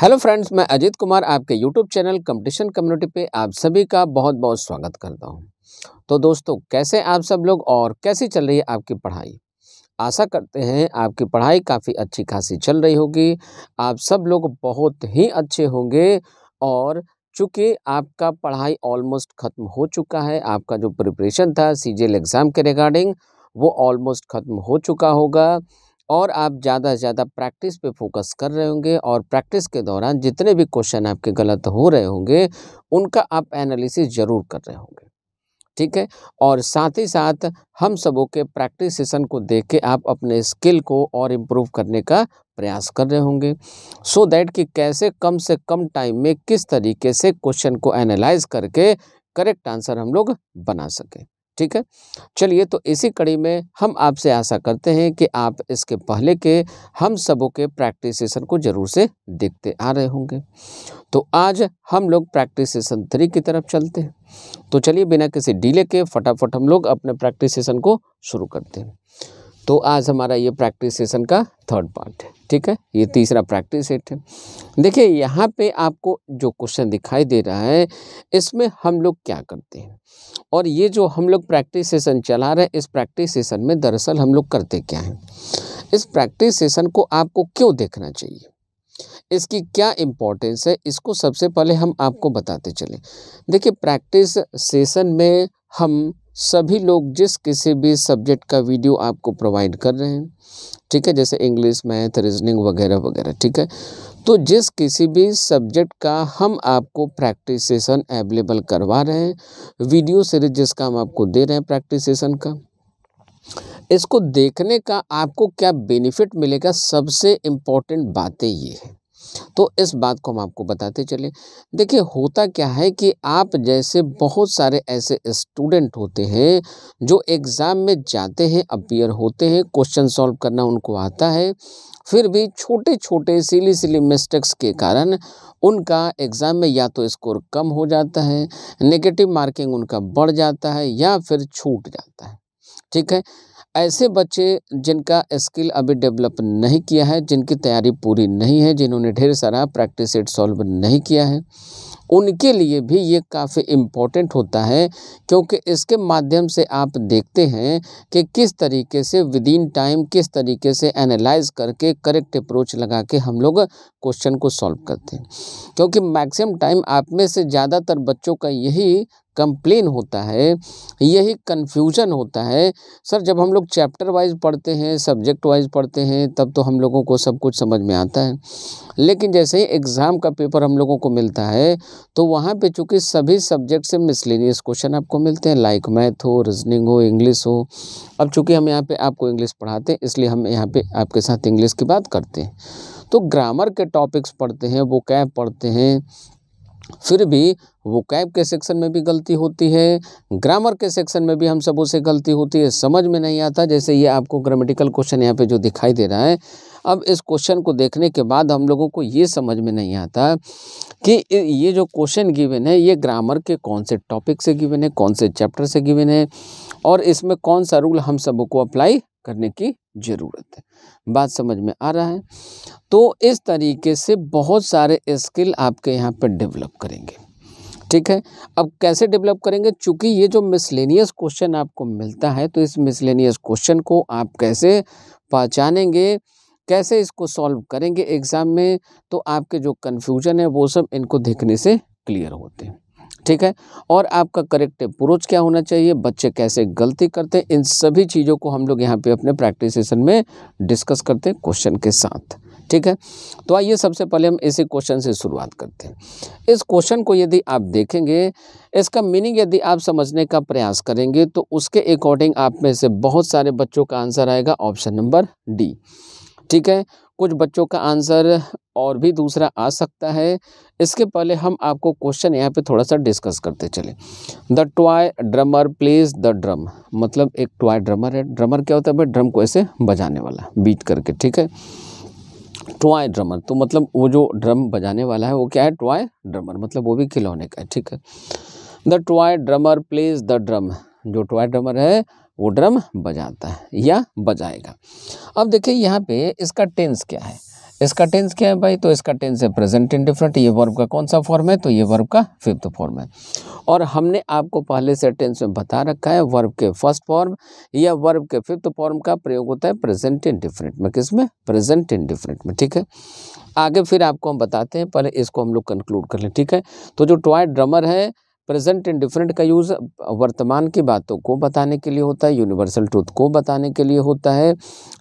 Hello friends, मैं अजीत कुमार आपके YouTube channel competition community पे आप सभी का बहुत बहुत स्वागत करता हूँ। तो दोस्तों, कैसे आप सब लोग और कैसी चल रही है आपकी पढ़ाई? आशा करते हैं आपकी पढ़ाई काफ़ी अच्छी खासी चल रही होगी, आप सब लोग बहुत ही अच्छे होंगे और चूँकि आपका पढ़ाई ऑलमोस्ट ख़त्म हो चुका है, आपका जो प्रिपरेशन था सीजीएल एग्ज़ाम के रिगार्डिंग वो ऑलमोस्ट ख़त्म हो चुका होगा। और आप ज़्यादा से ज़्यादा प्रैक्टिस पे फोकस कर रहे होंगे और प्रैक्टिस के दौरान जितने भी क्वेश्चन आपके गलत हो रहे होंगे, उनका आप एनालिसिस ज़रूर कर रहे होंगे। ठीक है? और साथ ही साथ हम सबों के प्रैक्टिस सेशन को देख के आप अपने स्किल को और इम्प्रूव करने का प्रयास कर रहे होंगे। सो so दैट कि कैसे कम से कम टाइम में किस तरीके से क्वेश्चन को एनालाइज करके करेक्ट आंसर हम लोग बना सकें। ठीक है? चलिए तो इसी कड़ी में हम आपसे आशा करते हैं कि आप इसके पहले के हम सबों के प्रैक्टिस सेशन को ज़रूर से देखते आ रहे होंगे। तो आज हम लोग प्रैक्टिस सेशन थ्री की तरफ़ चलते हैं। तो चलिए बिना किसी डीले के फटाफट हम लोग अपने प्रैक्टिस सेशन को शुरू करते हैं। तो आज हमारा ये प्रैक्टिस सेशन का थर्ड पार्ट है, ठीक है? ये तीसरा प्रैक्टिस सेट है। देखिए, यहाँ पे आपको जो क्वेश्चन दिखाई दे रहा है, इसमें हम लोग क्या करते हैं? और ये जो हम लोग प्रैक्टिस सेशन चला रहे हैं, इस प्रैक्टिस सेशन में दरअसल हम लोग करते क्या हैं? इस प्रैक्टिस सेशन को आपको क्यों देखना चाहिए? इसकी क्या इम्पोर्टेंस है? इसको सबसे पहले हम आपको बताते चले। देखिए प्रैक्टिस सेशन में हम सभी लोग जिस किसी भी सब्जेक्ट का वीडियो आपको प्रोवाइड कर रहे हैं, ठीक है, जैसे इंग्लिश मैथ रीजनिंग वगैरह वगैरह, ठीक है? तो जिस किसी भी सब्जेक्ट का हम आपको प्रैक्टिस सेशन अवेलेबल करवा रहे हैं वीडियो सीरीज़ जिसका हम आपको दे रहे हैं प्रैक्टिस सेशन का, इसको देखने का आपको क्या बेनिफिट मिलेगा? सबसे इम्पोर्टेंट बातें ये है। तो इस बात को हम आपको बताते चले। देखिए, होता क्या है कि आप जैसे बहुत सारे ऐसे स्टूडेंट होते हैं, जो एग्ज़ाम में जाते हैं, अपियर होते हैं, क्वेश्चन सॉल्व करना उनको आता है, फिर भी छोटे छोटे सिली सिली मिस्टेक्स के कारण उनका एग्ज़ाम में या तो स्कोर कम हो जाता है, नेगेटिव मार्किंग उनका बढ़ जाता है या फिर छूट जाता है। ठीक है? ऐसे बच्चे जिनका स्किल अभी डेवलप नहीं किया है, जिनकी तैयारी पूरी नहीं है, जिन्होंने ढेर सारा प्रैक्टिस सेट सॉल्व नहीं किया है, उनके लिए भी ये काफ़ी इम्पोर्टेंट होता है क्योंकि इसके माध्यम से आप देखते हैं कि किस तरीके से विद इन टाइम किस तरीके से एनालाइज करके करेक्ट अप्रोच लगा के हम लोग क्वेश्चन को सॉल्व करते हैं। क्योंकि मैक्सिमम टाइम आप में से ज़्यादातर बच्चों का यही कंप्लेन होता है, यही कन्फ्यूज़न होता है। सर, जब हम लोग चैप्टर वाइज पढ़ते हैं सब्जेक्ट वाइज पढ़ते हैं, तब तो हम लोगों को सब कुछ समझ में आता है। लेकिन जैसे ही एग्ज़ाम का पेपर हम लोगों को मिलता है तो वहाँ पे चूँकि सभी सब्जेक्ट से मिसलिनियस क्वेश्चन आपको मिलते हैं लाइक मैथ हो रीजनिंग हो इंग्लिश हो, अब चूँकि हम यहाँ पे आपको इंग्लिश पढ़ाते हैं, इसलिए हम यहाँ पे आपके साथ इंग्लिश की बात करते हैं। तो ग्रामर के टॉपिक्स पढ़ते हैं वो कैब पढ़ते हैं फिर भी वो कैब के सेक्शन में भी गलती होती है, ग्रामर के सेक्शन में भी हम सबों से गलती होती है, समझ में नहीं आता, जैसे ये आपको ग्रामेटिकल क्वेश्चन यहाँ पे जो दिखाई दे रहा है। अब इस क्वेश्चन को देखने के बाद हम लोगों को ये समझ में नहीं आता कि ये जो क्वेश्चन गिवन है, ये ग्रामर के कौन से टॉपिक से गिवन है, कौन से चैप्टर से गिवन है, और इसमें कौन सा रूल हम सबों को अप्लाई करने की ज़रूरत है। बात समझ में आ रहा है? तो इस तरीके से बहुत सारे स्किल आपके यहाँ पर डेवलप करेंगे। ठीक है? अब कैसे डेवलप करेंगे? चूँकि ये जो मिसलेनियस क्वेश्चन आपको मिलता है तो इस मिसलेनियस क्वेश्चन को आप कैसे पहचानेंगे? कैसे इसको सॉल्व करेंगे एग्ज़ाम में? तो आपके जो कन्फ्यूज़न है, वो सब इनको देखने से क्लियर होते हैं। ठीक है? और आपका करेक्ट अप्रोच क्या होना चाहिए? बच्चे कैसे गलती करते हैं? इन सभी चीज़ों को हम लोग यहाँ पे अपने प्रैक्टिस सेशन में डिस्कस करते हैं क्वेश्चन के साथ, ठीक है? तो आइए सबसे पहले हम इसी क्वेश्चन से शुरुआत करते हैं। इस क्वेश्चन को यदि आप देखेंगे, इसका मीनिंग यदि आप समझने का प्रयास करेंगे तो उसके अकॉर्डिंग आप में से बहुत सारे बच्चों का आंसर आएगा ऑप्शन नंबर डी ठीक है? कुछ बच्चों का आंसर और भी दूसरा आ सकता है। इसके पहले हम आपको क्वेश्चन यहाँ पे थोड़ा सा डिस्कस करते चले। The toy drummer plays the drum मतलब एक टॉय ड्रमर है। ड्रमर क्या होता है भाई? ड्रम को ऐसे बजाने वाला बीट करके, ठीक है? टॉय ड्रमर तो मतलब वो जो ड्रम बजाने वाला है, वो क्या है? टॉय ड्रमर मतलब वो भी खिलौने का है, ठीक है? The toy drummer plays the drum जो टॉय ड्रमर है, वो ड्रम बजाता है या बजाएगा। अब देखिए यहाँ पे इसका टेंस क्या है? इसका टेंस क्या है भाई? तो इसका टेंस है प्रेजेंट इंडिफरेंट ये वर्ब का कौन सा फॉर्म है? तो ये वर्ब का फिफ्थ फॉर्म है। और हमने आपको पहले से टेंस में बता रखा है वर्ब के फ़र्स्ट फॉर्म या वर्ब के फिफ्थ फॉर्म का प्रयोग होता है प्रेजेंट इंडिफरेंट में। किसमें प्रेजेंट इंडिफरेंट में, ठीक है? आगे फिर आपको हम बताते हैं, पहले इसको हम लोग कंक्लूड कर लें, ठीक है? तो जो टॉय ड्रमर है प्रेजेंट इंडिफरेंट का यूज़ वर्तमान की बातों को बताने के लिए होता है, यूनिवर्सल ट्रूथ को बताने के लिए होता है,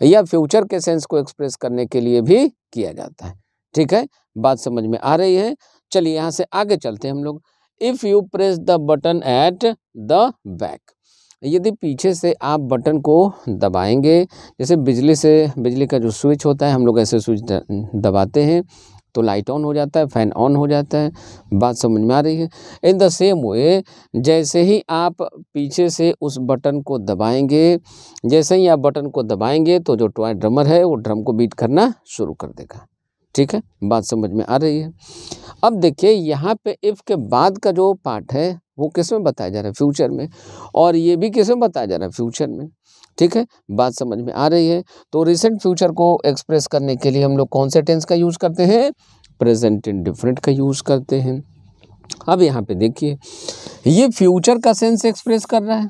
या फ्यूचर के सेंस को एक्सप्रेस करने के लिए भी किया जाता है। ठीक है? बात समझ में आ रही है? चलिए यहाँ से आगे चलते हैं हम लोग। If you press the button at the back यदि पीछे से आप बटन को दबाएँगे, जैसे बिजली से, बिजली का जो स्विच होता है, हम लोग ऐसे स्विच दबाते हैं। तो लाइट ऑन हो जाता है, फ़ैन ऑन हो जाता है। बात समझ में आ रही है? इन द सेम वे, जैसे ही आप पीछे से उस बटन को दबाएँगे, जैसे ही आप बटन को दबाएँगे तो जो टॉय ड्रमर है, वो ड्रम को बीट करना शुरू कर देगा। ठीक है? बात समझ में आ रही है? अब देखिए, यहाँ पे इफ़ के बाद का जो पार्ट है, वो किसमें बताया जा रहा है? फ्यूचर में। और ये भी किसमें बताया जा रहा है? फ्यूचर में। ठीक है? बात समझ में आ रही है। तो रिसेंट फ्यूचर को एक्सप्रेस करने के लिए हम लोग कौन से टेंस का यूज़ करते हैं? प्रेजेंट इन डिफरेंट का यूज़ करते हैं। अब यहाँ पे देखिए, ये फ्यूचर का सेंस एक्सप्रेस कर रहा है।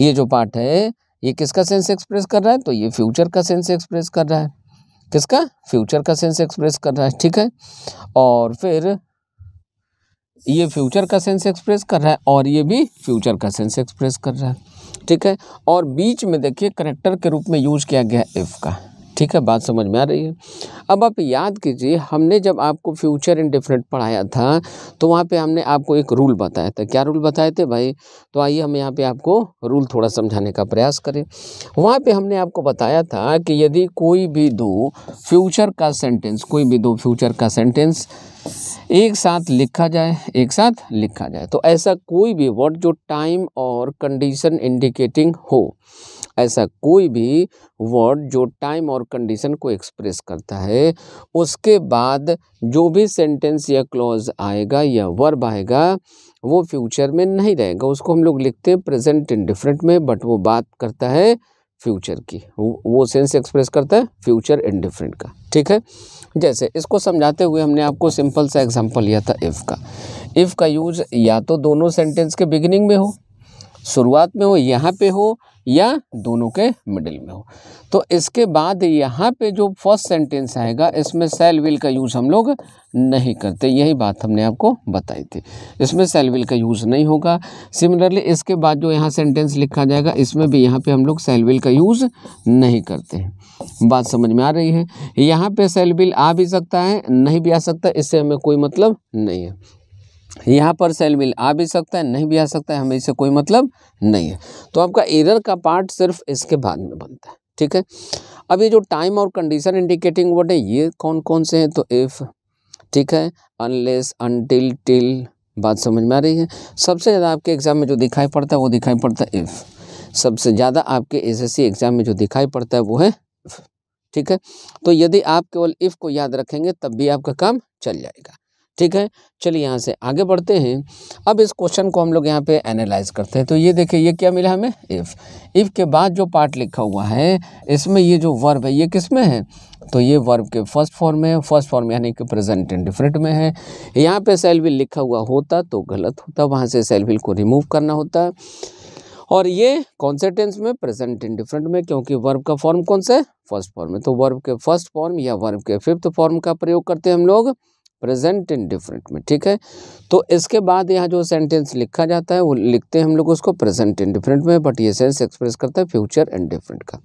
ये जो पार्ट है, ये किसका सेंस एक्सप्रेस कर रहा है? तो ये फ्यूचर का सेंस एक्सप्रेस कर रहा है। किसका? फ्यूचर का सेंस एक्सप्रेस कर रहा है, ठीक है? और फिर ये फ्यूचर का सेंस एक्सप्रेस कर रहा है और ये भी फ्यूचर का सेंस एक्सप्रेस कर रहा है। ठीक है? और बीच में देखिए करेक्टर के रूप में यूज़ किया गया इफ़ का। ठीक है? बात समझ में आ रही है? अब आप याद कीजिए, हमने जब आपको फ्यूचर इंडिफरेंट पढ़ाया था तो वहाँ पे हमने आपको एक रूल बताया था। क्या रूल बताए थे भाई? तो आइए हम यहाँ पे आपको रूल थोड़ा समझाने का प्रयास करें। वहाँ पे हमने आपको बताया था कि यदि कोई भी दो फ्यूचर का सेंटेंस कोई भी दो फ्यूचर का सेंटेंस एक साथ लिखा जाए, एक साथ लिखा जाए। तो ऐसा कोई भी वर्ड जो टाइम और कंडीशन इंडिकेटिंग हो, ऐसा कोई भी वर्ड जो टाइम और कंडीशन को एक्सप्रेस करता है, उसके बाद जो भी सेंटेंस या क्लॉज आएगा या वर्ब आएगा, वो फ्यूचर में नहीं रहेगा। उसको हम लोग लिखते हैं प्रेजेंट इन डिफरेंट में बट वो बात करता है फ्यूचर की। वो सेंस एक्सप्रेस करता है फ्यूचर इन डिफरेंट का। ठीक है? जैसे, इसको समझाते हुए हमने आपको सिंपल सा एग्जांपल लिया था इफ़ का। इफ़ का यूज़ या तो दोनों सेंटेंस के बिगिनिंग में हो, शुरुआत में हो, यहाँ पे हो या दोनों के मिडिल में हो। तो इसके बाद यहाँ पे जो फ़र्स्ट सेंटेंस आएगा, इसमें सेल विल का यूज़ हम लोग नहीं करते। यही बात हमने आपको बताई थी। इसमें सेल विल का यूज़ नहीं होगा। सिमिलरली इसके बाद जो यहाँ सेंटेंस लिखा जाएगा, इसमें भी यहाँ पे हम लोग सेल विल का यूज़ नहीं करते हैं। बात समझ में आ रही है? यहाँ पे सेल विल आ भी सकता है, नहीं भी आ सकता, इससे हमें कोई मतलब नहीं है। यहाँ पर सेल मिल आ भी सकता है, नहीं भी आ सकता है, हमें इससे कोई मतलब नहीं है। तो आपका एरर का पार्ट सिर्फ़ इसके बाद में बनता है, ठीक है? अब ये जो टाइम और कंडीशन इंडिकेटिंग वर्ड है, ये कौन कौन से हैं? तो इफ़ ठीक है? अनलेस अनटिल टिल बात समझ में आ रही है? सबसे ज़्यादा आपके एग्ज़ाम में जो दिखाई पड़ता है, वो दिखाई पड़ता है इफ़ सबसे ज़्यादा आपके एसएससी एग्ज़ाम में जो दिखाई पड़ता है, वो है ठीक है? तो यदि आप केवल इफ़ को याद रखेंगे, तब भी आपका काम चल जाएगा। ठीक है? चलिए यहाँ से आगे बढ़ते हैं। अब इस क्वेश्चन को हम लोग यहाँ पे एनालाइज करते हैं। तो ये देखिए, ये क्या मिला हमें? इफ़ इफ़ के बाद जो पार्ट लिखा हुआ है, इसमें ये जो वर्ब है, ये किसमें है? तो ये वर्ब के फ़र्स्ट फॉर्म में फ़र्स्ट फॉर्म यानी कि प्रेजेंट एंड डिफरेंट में है। यहाँ पे सेलविल लिखा हुआ होता तो गलत होता। वहाँ से सेलविल को रिमूव करना होता। और ये कौन से टेंस में? प्रेजेंट इन डिफरेंट में, क्योंकि वर्ब का फॉर्म कौन सा है? फ़र्स्ट फॉर्म में। तो वर्ब के फ़र्स्ट फॉर्म या वर्ब के फिफ्थ फॉर्म का प्रयोग करते हैं हम लोग। प्रेजेंट इंडिफरेंट में, ठीक है? तो इसके बाद यहाँ जो सेंटेंस लिखा जाता है, वो लिखते हैं हम लोग उसको प्रेजेंट इंडिफरेंट में, बट ये सेंस एक्सप्रेस करता है फ्यूचर इंडिफरेंट का।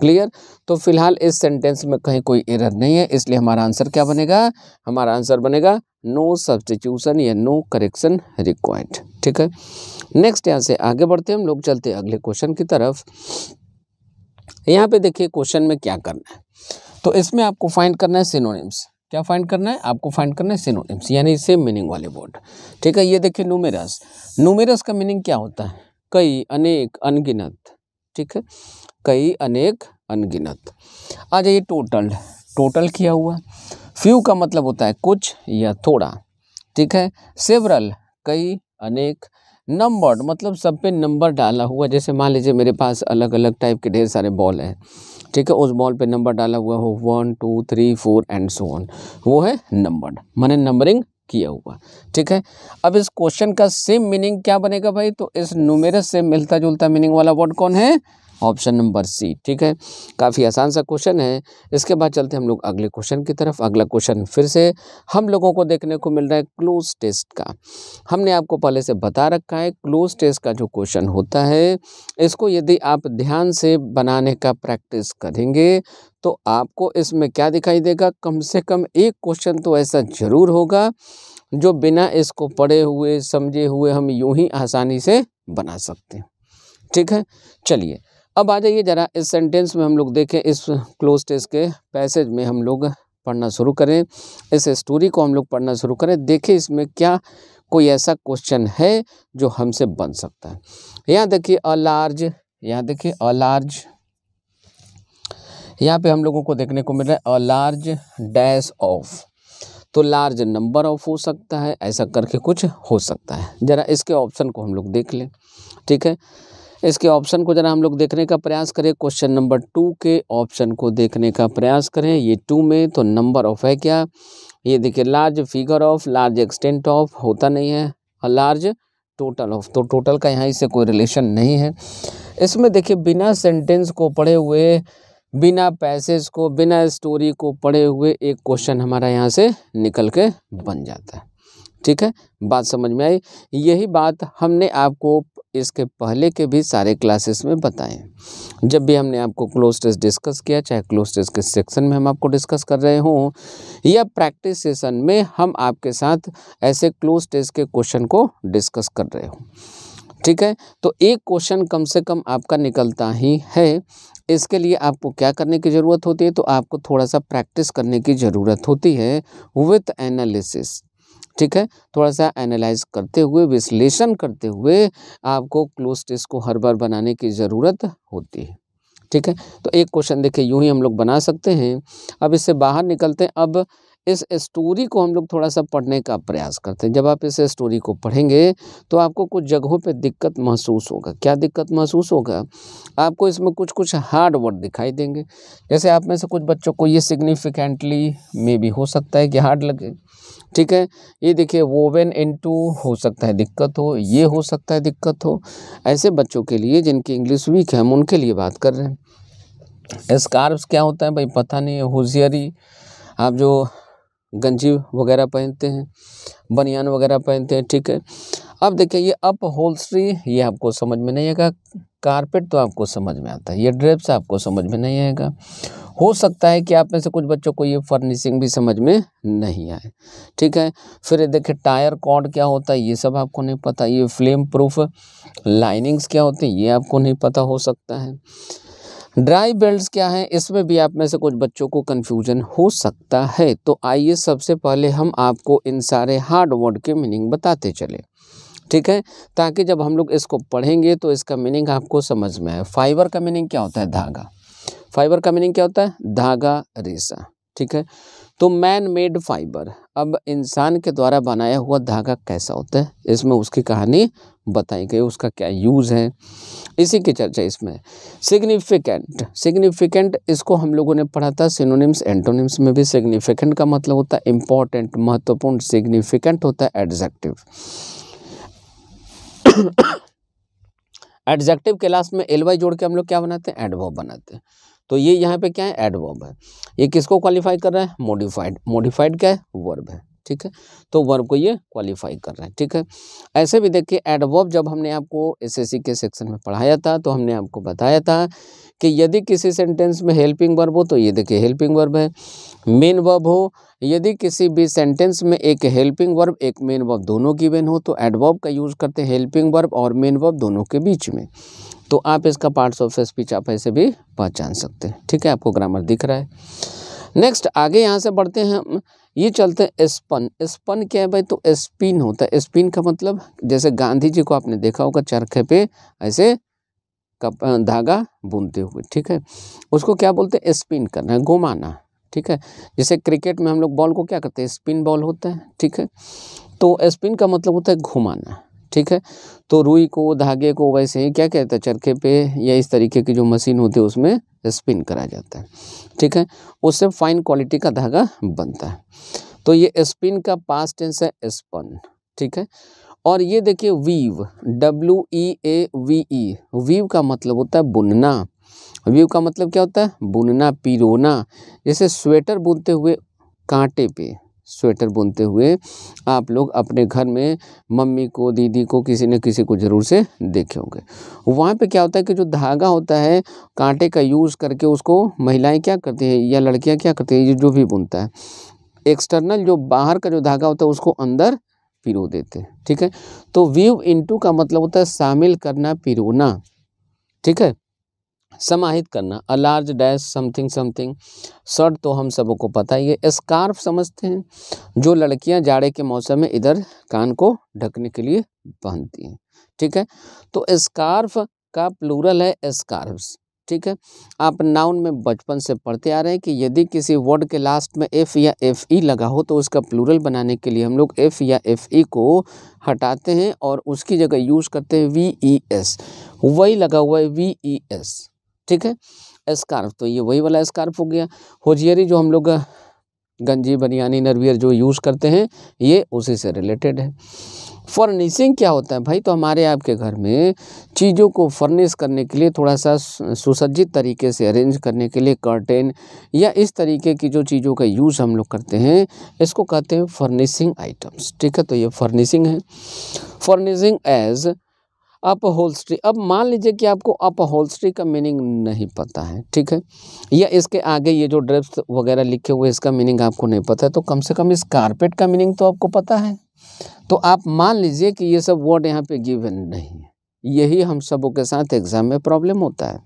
क्लियर? तो फ़िलहाल इस सेंटेंस में कहीं कोई एरर नहीं है, इसलिए हमारा आंसर क्या बनेगा? हमारा आंसर बनेगा नो सब्सटीट्यूशन या नो करेक्शन रिक्वायर्ड, ठीक है? नेक्स्ट यहाँ से आगे बढ़ते हैं हम लोग, चलते हैं अगले क्वेश्चन की तरफ़। यहाँ पे देखिए क्वेश्चन में क्या करना है। तो इसमें आपको फाइंड करना है सिनोनिम्स। क्या फाइंड करना है? आपको फाइंड करना है सिनोनिम्स यानी सेम मीनिंग वाले वर्ड ठीक है, ये देखिए न्यूमेरस न्यूमेरस का मीनिंग क्या होता है? कई, अनेक, अनगिनत। ठीक है? कई, अनेक, अनगिनत। आ जाइए टोटल टोटल किया हुआ? फ्यू का मतलब होता है कुछ या थोड़ा। ठीक है? सेवरल कई, अनेक नंबर्ड मतलब सब पे नंबर डाला हुआ, जैसे मान लीजिए मेरे पास अलग अलग टाइप के ढेर सारे बॉल हैं, ठीक है? उस बॉल पे नंबर डाला हुआ हो one two three four and so on वो है नंबर्ड माने नंबरिंग किया हुआ। ठीक है? अब इस क्वेश्चन का सेम मीनिंग क्या बनेगा भाई? तो इस न्यूमेरस से मिलता जुलता मीनिंग वाला वर्ड कौन है? ऑप्शन नंबर सी ठीक है? काफ़ी आसान सा क्वेश्चन है। इसके बाद चलते हम लोग अगले क्वेश्चन की तरफ़। अगला क्वेश्चन फिर से हम लोगों को देखने को मिल रहा है क्लोज टेस्ट का। हमने आपको पहले से बता रखा है क्लोज टेस्ट का जो क्वेश्चन होता है, इसको यदि आप ध्यान से बनाने का प्रैक्टिस करेंगे तो आपको इसमें क्या दिखाई देगा? कम से कम एक क्वेश्चन तो ऐसा ज़रूर होगा, जो बिना इसको पढ़े हुए, समझे हुए हम यूँ ही आसानी से बना सकते हैं। ठीक है? चलिए, अब आ जाइए ज़रा इस सेंटेंस में हम लोग देखें, इस क्लोज टेस्ट के पैसेज में हम लोग पढ़ना शुरू करें। इस स्टोरी को हम लोग पढ़ना शुरू करें। देखें इसमें क्या कोई ऐसा क्वेश्चन है, जो हमसे बन सकता है। यहाँ देखिए अ लार्ज यहाँ देखिए अ लार्ज यहाँ पे हम लोगों को देखने को मिल रहा है अ लार्ज डैश ऑफ़ तो लार्ज नंबर ऑफ़ हो सकता है, ऐसा करके कुछ हो सकता है। ज़रा इसके ऑप्शन को हम लोग देख लें, ठीक है? इसके ऑप्शन को ज़रा हम लोग देखने का प्रयास करें। क्वेश्चन नंबर टू के ऑप्शन को देखने का प्रयास करें। ये टू में तो नंबर ऑफ़ है क्या? ये देखिए large figure of large extent of होता नहीं है। और लार्ज टोटल ऑफ़ तो टोटल का यहाँ इससे कोई रिलेशन नहीं है। इसमें देखिए, बिना सेंटेंस को पढ़े हुए बिना पैसेज को, बिना स्टोरी को पढ़े हुए एक क्वेश्चन हमारा यहाँ से निकल के बन जाता है। ठीक है? बात समझ में आई? यही बात हमने आपको इसके पहले के भी सारे क्लासेस में बताए जब भी हमने आपको क्लोज टेस्ट डिस्कस किया, चाहे क्लोज टेस्ट के सेक्शन में हम आपको डिस्कस कर रहे हों, या प्रैक्टिस सेशन में हम आपके साथ ऐसे क्लोज टेस्ट के क्वेश्चन को डिस्कस कर रहे हों। ठीक है? तो एक क्वेश्चन कम से कम आपका निकलता ही है। इसके लिए आपको क्या करने की ज़रूरत होती है? तो आपको थोड़ा सा प्रैक्टिस करने की ज़रूरत होती है विथ एनालिसिस। ठीक है? थोड़ा सा एनालाइज करते हुए, विश्लेषण करते हुए आपको क्लोज टेस्ट को हर बार बनाने की ज़रूरत होती है। ठीक है? तो एक क्वेश्चन देखिए, यूँ ही हम लोग बना सकते हैं। अब इससे बाहर निकलते हैं। अब इस स्टोरी को हम लोग थोड़ा सा पढ़ने का प्रयास करते हैं। जब आप इस स्टोरी को पढ़ेंगे तो आपको कुछ जगहों पे दिक्कत महसूस होगा। क्या दिक्कत महसूस होगा? आपको इसमें कुछ कुछ हार्ड वर्ड दिखाई देंगे। जैसे आप में से कुछ बच्चों को ये सिग्निफिकेंटली मे भी हो सकता है कि हार्ड लगे। ठीक है? ये देखिए वोवेन इनटू हो सकता है दिक्कत हो, ये हो सकता है दिक्कत हो। ऐसे बच्चों के लिए, जिनकी इंग्लिश वीक है, हम उनके लिए बात कर रहे हैं। स्कार्फ्स क्या होता है भाई? पता नहीं, होशियारी। आप जो गंजी वगैरह पहनते हैं, बनियान वगैरह पहनते हैं, ठीक है। अब देखिए, ये अप होल्स्ट्री ये आपको समझ में नहीं आएगा। कारपेट तो आपको समझ में आता है, ये ड्रेप्स आपको समझ में नहीं आएगा। हो सकता है कि आप में से कुछ बच्चों को ये फर्निशिंग भी समझ में नहीं आए, ठीक है। फिर देखिए, टायर कॉर्ड क्या होता है, ये सब आपको नहीं पता, ये फ्लेम प्रूफ लाइनिंग्स क्या होती है, ये आपको नहीं पता हो सकता है। ड्राई बेल्ट क्या हैं? इसमें भी आप में से कुछ बच्चों को कन्फ्यूज़न हो सकता है। तो आइए सबसे पहले हम आपको इन सारे हार्ड वर्ड के मीनिंग बताते चले। ठीक है? ताकि जब हम लोग इसको पढ़ेंगे तो इसका मीनिंग आपको समझ में आए। फाइबर का मीनिंग क्या होता है? धागा। फाइबर का मीनिंग क्या होता है? धागा, रेशा। ठीक है? तो मैन मेड फाइबर अब इंसान के द्वारा बनाया हुआ धागा कैसा होता है? इसमें उसकी कहानी बताई गई। उसका क्या यूज़ है? इसी की चर्चा इसमें। सिग्निफिकेंट सिग्निफिकेंट इसको हम लोगों ने पढ़ा था सिनोनिम्स एंटोनिम्स में भी सिग्निफिकेंट का मतलब होता है इंपॉर्टेंट महत्वपूर्ण सिग्निफिकेंट होता है एडजेक्टिव एडजेक्टिव के लास्ट में एल वाई जोड़ के हम लोग क्या बनाते हैं? एडवर्ब बनाते हैं। तो ये यहाँ पे क्या है? एडवर्ब है। ये किसको क्वालिफाई कर रहा है? मॉडिफाइड मॉडिफाइड क्या है? वर्ब है। ठीक है? तो वर्ब को ये क्वालिफाई कर रहा है, ठीक है? ऐसे भी देखिए एडवर्ब जब हमने आपको एसएससी के सेक्शन में पढ़ाया था तो हमने आपको बताया था कि यदि किसी सेंटेंस में हेल्पिंग वर्ब हो तो ये देखिए हेल्पिंग वर्ब है। मेन वर्ब हो, यदि किसी भी सेंटेंस में एक हेल्पिंग वर्ब एक मेन वर्ब दोनों की वेन हो तो एडवर्ब का यूज़ करते हैं हेल्पिंग वर्ब और मेन वर्ब दोनों के बीच में। तो आप इसका पार्ट्स ऑफ़ स्पीच आप ऐसे भी पहचान सकते हैं, ठीक है? आपको ग्रामर दिख रहा है। नेक्स्ट आगे यहाँ से बढ़ते हैं हम। ये चलते हैं स्पन स्पन क्या है भाई? तो स्पिन होता है। स्पिन का मतलब जैसे गांधी जी को आपने देखा होगा चरखे पे, ऐसे कप धागा बुनते हुए, ठीक है? उसको क्या बोलते हैं? स्पिन करना घुमाना, ठीक है? जैसे क्रिकेट में हम लोग बॉल को क्या करते हैं? स्पिन बॉल होता है, ठीक है? तो स्पिन का मतलब होता है घुमाना। ठीक है? तो रुई को, धागे को वैसे ही क्या कहते हैं, चरखे पे या इस तरीके की जो मशीन होती है उसमें स्पिन करा जाता है। ठीक है? उससे फाइन क्वालिटी का धागा बनता है। तो ये स्पिन का पास्ट टेंस है स्पन ठीक है? और ये देखिए weave W E A V E weave का मतलब होता है बुनना। वीव का मतलब क्या होता है? बुनना, पिरोना। जैसे स्वेटर बुनते हुए कांटे पे। स्वेटर बुनते हुए आप लोग अपने घर में मम्मी को, दीदी को किसी न किसी को ज़रूर से देखे होंगे। वहाँ पे क्या होता है कि जो धागा होता है, कांटे का यूज़ करके उसको महिलाएँ क्या करती हैं या लड़कियाँ क्या करती हैं, ये जो भी बुनता है, एक्सटर्नल जो बाहर का जो धागा होता है उसको अंदर पिरो देते हैं, ठीक है? तो व्यू इनटू का मतलब होता है शामिल करना, पिरोना, ठीक है? समाहित करना a large dash something something shirt तो हम सबों को पता ही है स्कार्फ समझते हैं, जो लड़कियाँ जाड़े के मौसम में इधर कान को ढकने के लिए पहनती हैं, ठीक है? तो स्कार्फ का प्लूरल है स्कार्फ्स ठीक है? आप नाउन में बचपन से पढ़ते आ रहे हैं कि यदि किसी वर्ड के लास्ट में एफ़ या एफ़ ई लगा हो तो उसका प्लूरल बनाने के लिए हम लोग एफ़ या एफ़ ई को हटाते हैं और उसकी जगह यूज़ करते हैं वी ई एस वही लगा हुआ है वी ई एस ठीक है? स्कार्फ तो ये वही वाला स्कार्फ हो गया। होजियरी जो हम लोग, गंजी बनियानी नरवियर जो यूज़ करते हैं, ये उसी से रिलेटेड है। फर्निशिंग क्या होता है भाई? तो हमारे आपके घर में चीज़ों को फर्निश करने के लिए थोड़ा सा, सुसज्जित तरीके से अरेंज करने के लिए कर्टेन या इस तरीके की जो चीज़ों का यूज़ हम लोग करते हैं, इसको कहते हैं फर्निशिंग आइटम्स। ठीक है? तो ये फर्निशिंग है। फर्निशिंग एज अप होल्स्ट्री अब मान लीजिए कि आपको अप होल्स्ट्री का मीनिंग नहीं पता है, ठीक है? या इसके आगे ये जो ड्रेप्स वगैरह लिखे हुए, इसका मीनिंग आपको नहीं पता है तो कम से कम इस कारपेट का मीनिंग तो आपको पता है। तो आप मान लीजिए कि ये सब वर्ड यहाँ पे गिवन नहीं है। यही हम सबों के साथ एग्ज़ाम में प्रॉब्लम होता है,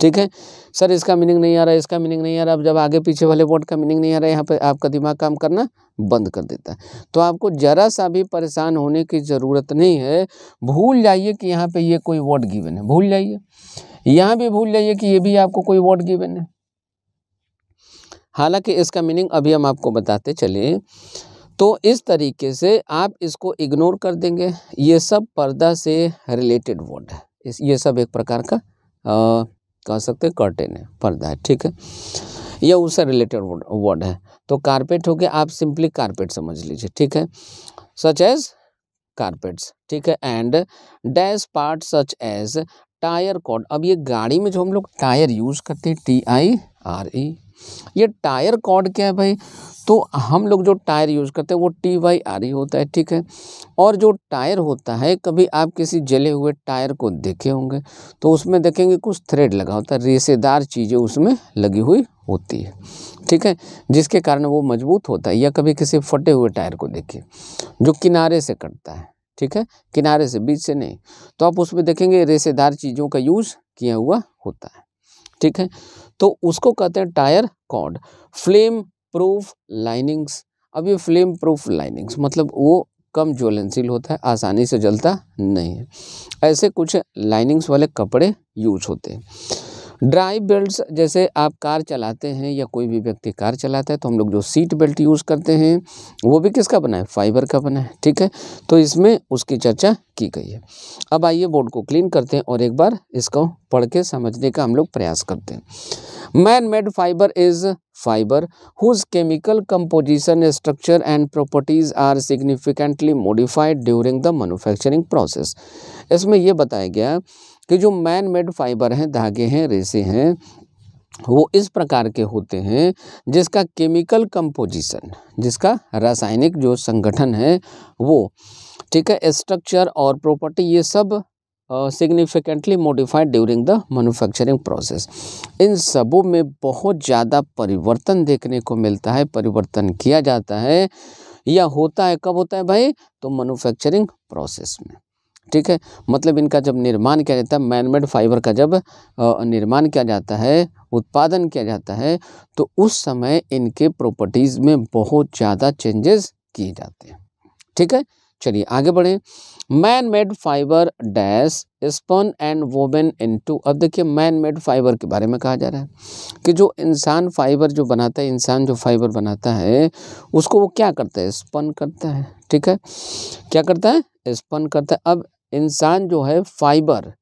ठीक है? सर, इसका मीनिंग नहीं आ रहा इसका मीनिंग नहीं आ रहा अब जब आगे पीछे वाले वर्ड का मीनिंग नहीं आ रहा है, यहाँ पर आपका दिमाग काम करना बंद कर देता है। तो आपको ज़रा सा भी परेशान होने की ज़रूरत नहीं है। भूल जाइए कि यहाँ पे ये कोई वर्ड गिवन है। भूल जाइए। यहाँ भी भूल जाइए कि ये भी आपको कोई वर्ड गिवन है। हालाँकि इसका मीनिंग अभी हम आपको बताते चले तो इस तरीके से आप इसको इग्नोर कर देंगे। ये सब पर्दा से रिलेटेड वर्ड है। ये सब एक प्रकार का कह सकते हैं कर्टेन है, पर्दा है, ठीक है? यह उससे रिलेटेड वर्ड है। तो कारपेट हो गया, आप सिंपली कारपेट समझ लीजिए, ठीक है? सच एज कारपेट्स ठीक है? And dash part such as tyre cord अब ये गाड़ी में जो हम लोग टायर यूज़ करते हैं टी आई आर ई ये टायर कॉर्ड क्या है भाई? तो हम लोग जो टायर यूज़ करते हैं, वो टी वाई आर ई होता है, ठीक है? और जो टायर होता है, कभी आप किसी जले हुए टायर को देखे होंगे तो उसमें देखेंगे कुछ थ्रेड लगा होता है रेसेदार चीज़ें उसमें लगी हुई होती है, ठीक है? जिसके कारण वो मज़बूत होता है, या कभी किसी फटे हुए टायर को देखिए, जो किनारे से कटता है, ठीक है? किनारे से, बीच से नहीं तो आप उसमें देखेंगे रेसेदार चीज़ों का यूज़ किया हुआ होता है, ठीक है? तो उसको कहते हैं tyre cord, flame proof linings अब ये फ्लेम प्रूफ लाइनिंग्स मतलब वो कम ज्वलनशील होता है, आसानी से जलता नहीं है। ऐसे कुछ लाइनिंग्स वाले कपड़े यूज़ होते हैं। ड्राई बेल्ट्स, जैसे आप कार चलाते हैं या कोई भी व्यक्ति कार चलाता है तो हम लोग जो सीट बेल्ट यूज़ करते हैं, वो भी किसका बना है? फाइबर का बना है, ठीक है? तो इसमें उसकी चर्चा की गई है। अब आइए बोर्ड को क्लीन करते हैं और एक बार इसको पढ़ के समझने का हम लोग प्रयास करते हैं। Man made fibre is fibre whose chemical composition structure and properties are significantly modified during the manufacturing process इसमें यह बताया गया कि जो मैन मेड फाइबर हैं, धागे हैं, रेसे हैं, वो इस प्रकार के होते हैं जिसका केमिकल कंपोजिशन जिसका रासायनिक जो संगठन है, वो, ठीक है स्ट्रक्चर और प्रॉपर्टी ये सब significantly modified during the manufacturing process इन सबों में बहुत ज़्यादा परिवर्तन देखने को मिलता है, परिवर्तन किया जाता है या होता है, कब होता है भाई? तो मैन्युफैक्चरिंग प्रोसेस में। ठीक है? मतलब इनका जब निर्माण किया जाता है मैनमेड फाइबर का जब निर्माण किया जाता है, उत्पादन किया जाता है तो उस समय इनके प्रॉपर्टीज़ में बहुत ज़्यादा चेंजेस किए जाते हैं। ठीक है? चलिए आगे बढ़ें। Man made fibre dash spun and woven into अब देखिए मैन मेड फाइबर के बारे में कहा जा रहा है कि जो इंसान फाइबर जो बनाता है, इंसान जो फाइबर बनाता है, उसको वो क्या करता है? स्पन करता है। ठीक है? क्या करता है? स्पन करता है। अब इंसान जो है फाइबर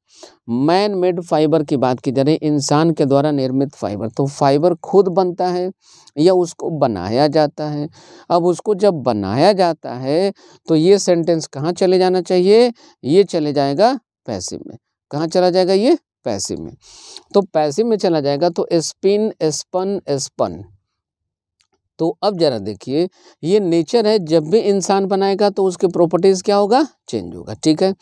मैन मेड फाइबर की बात की जा रही है, इंसान के द्वारा निर्मित फाइबर तो फाइबर खुद बनता है या उसको बनाया जाता है? अब उसको जब बनाया जाता है तो ये सेंटेंस कहाँ चले जाना चाहिए? ये चले जाएगा पैसे में। कहाँ चला जाएगा ये? पैसे में। तो पैसे में चला जाएगा तो स्पिन स्पन स्पन तो अब जरा देखिए, ये नेचर है, जब भी इंसान बनाएगा तो उसके प्रॉपर्टीज़ क्या होगा? चेंज होगा, ठीक है?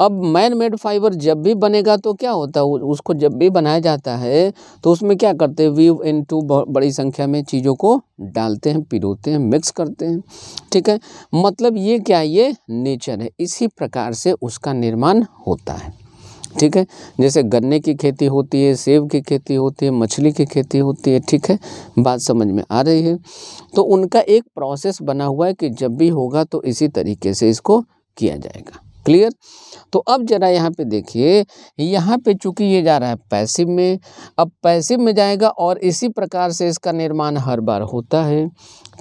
अब मैन मेड फाइबर जब भी बनेगा तो क्या होता है? उसको जब भी बनाया जाता है तो उसमें क्या करते हैं? वीव इनटू बड़ी संख्या में चीज़ों को डालते हैं, पिरोते हैं मिक्स करते हैं, ठीक है? मतलब ये क्या ये नेचर है। इसी प्रकार से उसका निर्माण होता है। ठीक है? जैसे गन्ने की खेती होती है, सेब की खेती होती है, मछली की खेती होती है, ठीक है? बात समझ में आ रही है? तो उनका एक प्रोसेस बना हुआ है कि जब भी होगा तो इसी तरीके से इसको किया जाएगा। क्लियर तो अब जरा यहाँ पे देखिए, यहाँ पे चूँकि ये जा रहा है पैसिव में, अब पैसिव में जाएगा और इसी प्रकार से इसका निर्माण हर बार होता है।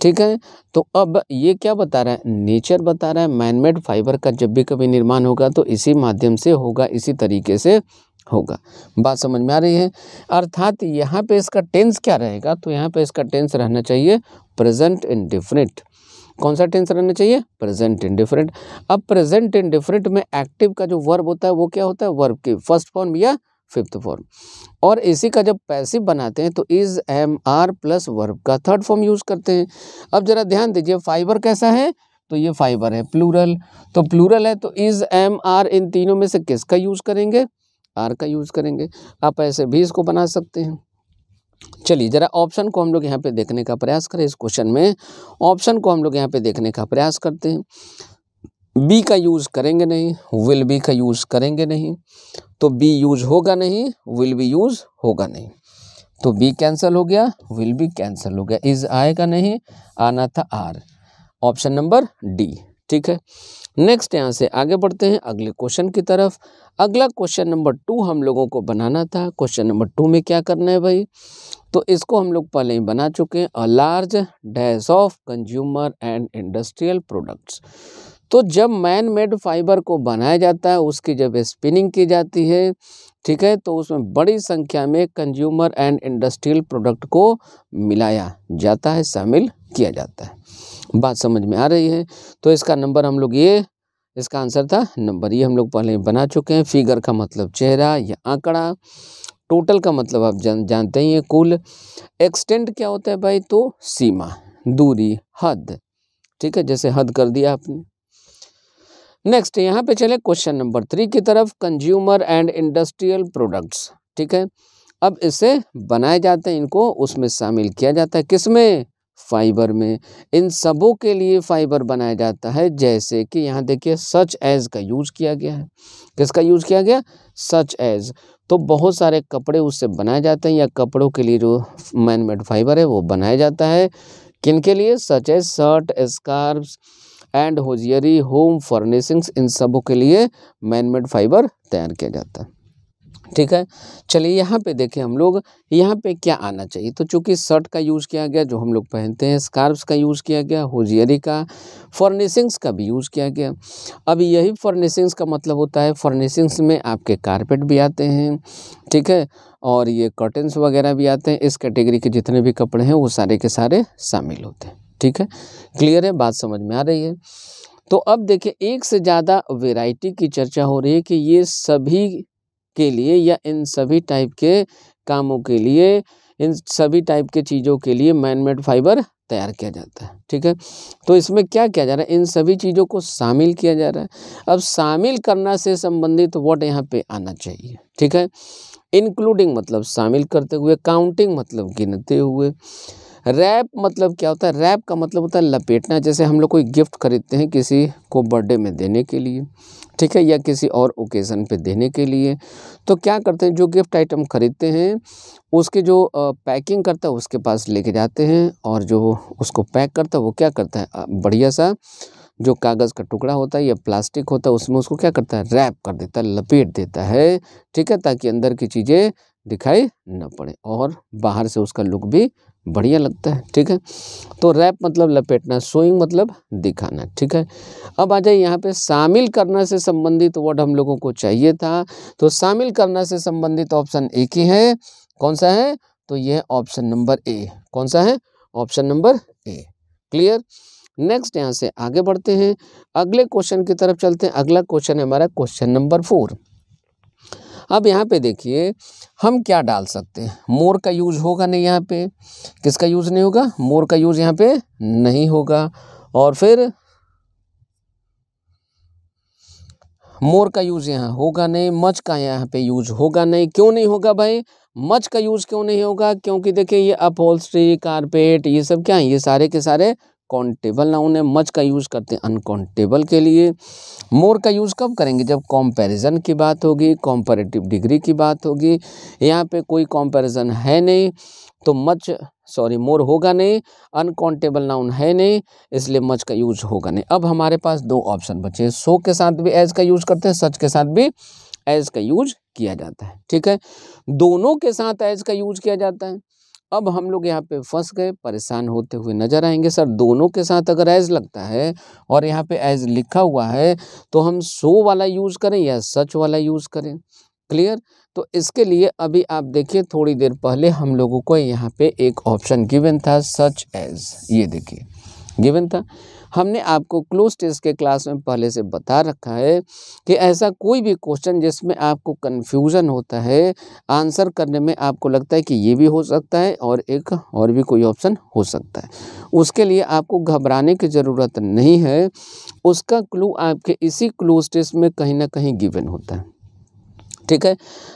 ठीक है? तो अब ये क्या बता रहा है? नेचर बता रहा है मैनमेड फाइबर का जब भी कभी निर्माण होगा तो इसी माध्यम से होगा, इसी तरीके से होगा। बात समझ में आ रही है? अर्थात यहाँ पे इसका टेंस क्या रहेगा? तो यहाँ पे इसका टेंस रहना चाहिए प्रेजेंट इंडिफरेंट कौन सा टेंस रहना चाहिए? प्रेजेंट इंडिफरेंट अब प्रेजेंट इंडिफरेंट में एक्टिव का जो वर्ब होता है, वो क्या होता है? वर्ब की फ़र्स्ट फॉर्म या फिफ्थ फॉर्म और इसी का जब पैसिव बनाते हैं तो is am are plus verb का थर्ड फॉर्म यूज़ करते हैं। अब जरा ध्यान दीजिए फाइबर कैसा है? तो ये फाइबर है प्लूरल तो प्लूरल है तो इज़ एम आर इन तीनों में से किसका यूज़ करेंगे? आर का यूज़ करेंगे। आप ऐसे भी इसको बना सकते हैं। चलिए, ज़रा ऑप्शन को हम लोग यहाँ पे देखने का प्रयास करें इस क्वेश्चन में। ऑप्शन को हम लोग यहाँ पे देखने का प्रयास करते हैं। बी का यूज़ करेंगे नहीं, विल बी का यूज़ करेंगे नहीं तो बी यूज़ होगा नहीं, विल बी यूज़ होगा नहीं। तो बी कैंसिल हो गया, विल बी कैंसिल हो गया। इज़ आएगा नहीं, आना था आर। ऑप्शन नंबर डी, ठीक है? नेक्स्ट यहाँ से आगे बढ़ते हैं, अगले क्वेश्चन की तरफ़। अगला क्वेश्चन नंबर टू हम लोगों को बनाना था। क्वेश्चन नंबर टू में क्या करना है भाई? तो इसको हम लोग पहले ही बना चुके हैं। A large dash of consumer and industrial products तो जब मैन मेड फाइबर को बनाया जाता है, उसकी जब स्पिनिंग की जाती है, ठीक है तो उसमें बड़ी संख्या में कंज्यूमर एंड इंडस्ट्रियल प्रोडक्ट को मिलाया जाता है, शामिल किया जाता है। बात समझ में आ रही है? तो इसका नंबर हम लोग ये, इसका आंसर था नंबर ये हम लोग पहले बना चुके हैं। फिगर का मतलब चेहरा या आंकड़ा टोटल का मतलब आप जान, जानते ही हैं कुल। एक्सटेंड क्या होता है भाई? तो सीमा, दूरी, हद, ठीक है, जैसे हद कर दिया आपने। नेक्स्ट यहाँ पे चले क्वेश्चन नंबर थ्री की तरफ़ कंज्यूमर एंड इंडस्ट्रियल प्रोडक्ट्स ठीक है? अब इसे बनाए जाते हैं, इनको उसमें शामिल किया जाता है। किसमें? फाइबर में। इन सबों के लिए फाइबर बनाया जाता है, जैसे कि यहाँ देखिए सच एज का यूज़ किया गया है। किसका यूज़ किया गया? सच एज तो बहुत सारे कपड़े उससे बनाए जाते हैं, या कपड़ों के लिए जो मैन मेड फाइबर है, वो बनाया जाता है। किन के लिए? Such as shirt scarf and hosiery home furnishings इन सबों के लिए मैन मेड फाइबर तैयार किया जाता है। ठीक है? चलिए यहाँ पे देखें हम लोग, यहाँ पे क्या आना चाहिए? तो चूँकि शर्ट का यूज़ किया गया, जो हम लोग पहनते हैं, स्कार्फ्स का यूज़ किया गया, होजियरी का, फर्निशिंग्स का भी यूज़ किया गया। अब यही फर्निशिंग्स का मतलब होता है, फर्निशिंग्स में आपके कारपेट भी आते हैं, ठीक है? और ये कर्टन्स वगैरह भी आते हैं, इस कैटेगरी के जितने भी कपड़े हैं, वो सारे के सारे शामिल होते हैं। ठीक है? क्लियर है? बात समझ में आ रही है। तो अब देखिए, एक से ज़्यादा वेराइटी की चर्चा हो रही है कि ये सभी के लिए या इन सभी टाइप के कामों के लिए, इन सभी टाइप के चीज़ों के लिए मैन मेड फाइबर तैयार किया जाता है। ठीक है? तो इसमें क्या किया जा रहा है? इन सभी चीज़ों को शामिल किया जा रहा है। अब शामिल करना से संबंधित वर्ड यहाँ पे आना चाहिए। ठीक है? इंक्लूडिंग मतलब शामिल करते हुए काउंटिंग मतलब गिनते हुए। रैप मतलब क्या होता है? रैप का मतलब होता है लपेटना, जैसे हम लोग कोई गिफ्ट खरीदते हैं किसी को बर्थडे में देने के लिए, ठीक है, या किसी और ओकेज़न पे देने के लिए तो क्या करते हैं, जो गिफ्ट आइटम खरीदते हैं, उसके जो पैकिंग करता है, उसके पास लेके जाते हैं, और जो उसको पैक करता है, वो क्या करता है बढ़िया सा जो कागज़ का टुकड़ा होता है या प्लास्टिक होता है, उसमें उसको क्या करता है, रैप कर देता है, लपेट देता है, ठीक है, ताकि अंदर की चीज़ें दिखाई न पड़े, और बाहर से उसका लुक भी बढ़िया लगता है, ठीक है? तो रैप मतलब लपेटना, सोइंग मतलब दिखाना, ठीक है? अब आ जाए यहाँ पे शामिल करना से संबंधित वर्ड हम लोगों को चाहिए था। तो शामिल करना से संबंधित ऑप्शन एक ही है। कौन सा है? तो यह ऑप्शन नंबर ए कौन सा है? Option number A clear next यहाँ से आगे बढ़ते हैं। अगले क्वेश्चन की तरफ़ चलते हैं। अगला क्वेश्चन है हमारा क्वेश्चन नंबर फोर अब यहाँ पे देखिए, हम क्या डाल सकते हैं? मोर का यूज़ होगा नहीं यहाँ पे। किसका यूज़ नहीं होगा? मोर का यूज़ यहाँ पे नहीं होगा। और फिर मोर का यूज़ यहाँ होगा नहीं, मच का यहाँ पे यूज़ होगा नहीं। क्यों नहीं होगा भाई? मच का यूज़ क्यों नहीं होगा? क्योंकि देखिए, ये अपहोल्स्ट्री, कारपेट, ये सब क्या है? ये सारे के सारे कॉन्टेबल नाउन है मच का यूज़ करते हैं अनकाउंटेबल के लिए। मोर का यूज़ कब करेंगे? जब कंपैरिजन की बात होगी कॉम्परेटिव डिग्री की बात होगी। यहाँ पे कोई कंपैरिजन है नहीं तो मच सॉरी मोर होगा नहीं अनकाउंटेबल नाउन है नहीं, इसलिए मच का यूज़ होगा नहीं। अब हमारे पास दो ऑप्शन बचे हैं। सो के साथ भी एज का यूज़ करते हैं सच के साथ भी एज का यूज़ किया जाता है। ठीक है? दोनों के साथ एज का यूज़ किया जाता है। अब हम लोग यहाँ पे फंस गए, परेशान होते हुए नज़र आएँगे। सर, दोनों के साथ अगर एज लगता है और यहाँ पे एज लिखा हुआ है तो हम सो वाला यूज़ करें या सच वाला यूज़ करें? क्लियर तो इसके लिए अभी आप देखिए, थोड़ी देर पहले हम लोगों को यहाँ पे एक ऑप्शन गिवन था सच एज ये देखिए गिवन था। हमने आपको क्लोज टेस्ट के क्लास में पहले से बता रखा है कि ऐसा कोई भी क्वेश्चन जिसमें आपको कन्फ्यूज़न होता है आंसर करने में आपको लगता है कि ये भी हो सकता है और एक और भी कोई ऑप्शन हो सकता है। उसके लिए आपको घबराने की ज़रूरत नहीं है, उसका क्लू आपके इसी क्लोज टेस्ट में कहीं ना कहीं गिवन होता है। ठीक है?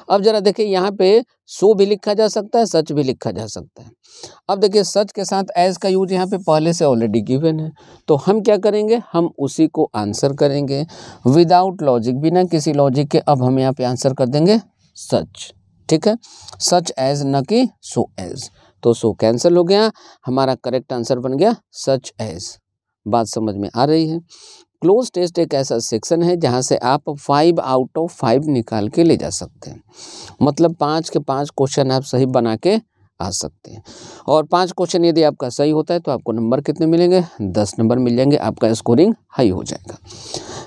अब जरा देखिए, यहाँ पे सो भी लिखा जा सकता है, सच भी लिखा जा सकता है। अब देखिए, सच के साथ एज का यूज़ यहाँ पे पहले से ऑलरेडी गिवन है। तो हम क्या करेंगे? हम उसी को आंसर करेंगे। विदाउट लॉजिक बिना किसी लॉजिक के अब हम यहाँ पे आंसर कर देंगे सच। ठीक है? सच एज न कि सो एज तो सो कैंसिल हो गया। हमारा करेक्ट आंसर बन गया सच एज बात समझ में आ रही है? क्लोज टेस्ट एक ऐसा सेक्शन है जहाँ से आप फाइव आउट ऑफ़ फाइव निकाल के ले जा सकते हैं। मतलब पाँच के पाँच क्वेश्चन आप सही बना के आ सकते हैं। और पाँच क्वेश्चन यदि आपका सही होता है तो आपको नंबर कितने मिलेंगे? दस नंबर मिल जाएँगे, आपका स्कोरिंग हाई हो जाएगा।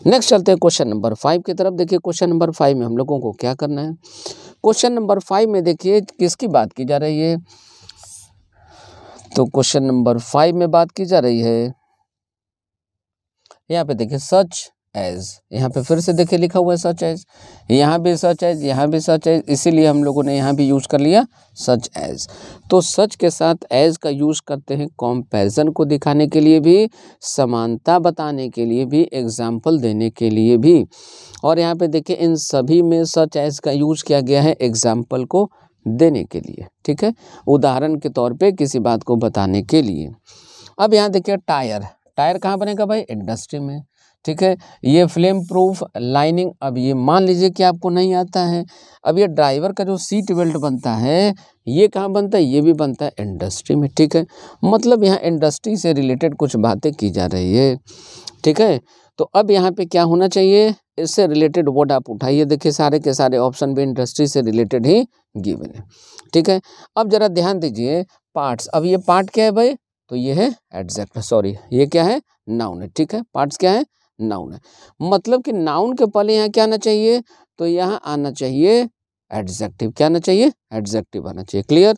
नेक्स्ट चलते हैं क्वेश्चन नंबर फाइव की तरफ़। देखिए क्वेश्चन नंबर फाइव में हम लोगों को क्या करना है? क्वेश्चन नंबर फाइव में देखिए, किसकी बात की जा रही है? तो क्वेश्चन नंबर फाइव में बात की जा रही है यहाँ पे देखिए सच एज यहाँ पे फिर से देखिए लिखा हुआ है सच एज यहाँ भी सच एज यहाँ भी सच एज इसीलिए हम लोगों ने यहाँ भी यूज़ कर लिया सच एज तो सच के साथ एज का यूज़ करते हैं कंपैरिजन को दिखाने के लिए भी, समानता बताने के लिए भी एग्ज़ाम्पल देने के लिए भी। और यहाँ पे देखिए इन सभी में सच एज का यूज़ किया गया है एग्ज़ाम्पल को देने के लिए, ठीक है? उदाहरण के तौर पे किसी बात को बताने के लिए। अब यहाँ देखिए टायर टायर कहाँ बनेगा भाई? इंडस्ट्री में। ठीक है? ये फ्लेम प्रूफ लाइनिंग अब ये मान लीजिए कि आपको नहीं आता है। अब ये ड्राइवर का जो सीट बेल्ट बनता है, ये कहाँ बनता है? ये भी बनता है इंडस्ट्री में। ठीक है? मतलब यहाँ इंडस्ट्री से रिलेटेड कुछ बातें की जा रही है। ठीक है? तो अब यहाँ पे क्या होना चाहिए? इससे रिलेटेड वर्ड आप उठाइए। देखिए, सारे के सारे ऑप्शन भी इंडस्ट्री से रिलेटेड ही गिवन है। ठीक है? अब ज़रा ध्यान दीजिए पार्ट्स अब ये पार्ट क्या है भाई? तो ये है एडजेक्ट सॉरी, ये क्या है? नाउन है, ठीक है? पार्ट्स क्या है? नाउन है। मतलब कि नाउन के पहले यहाँ क्या आना चाहिए? तो यहाँ आना चाहिए एडजेक्टिव क्या आना चाहिए? एडजेक्टिव आना चाहिए क्लियर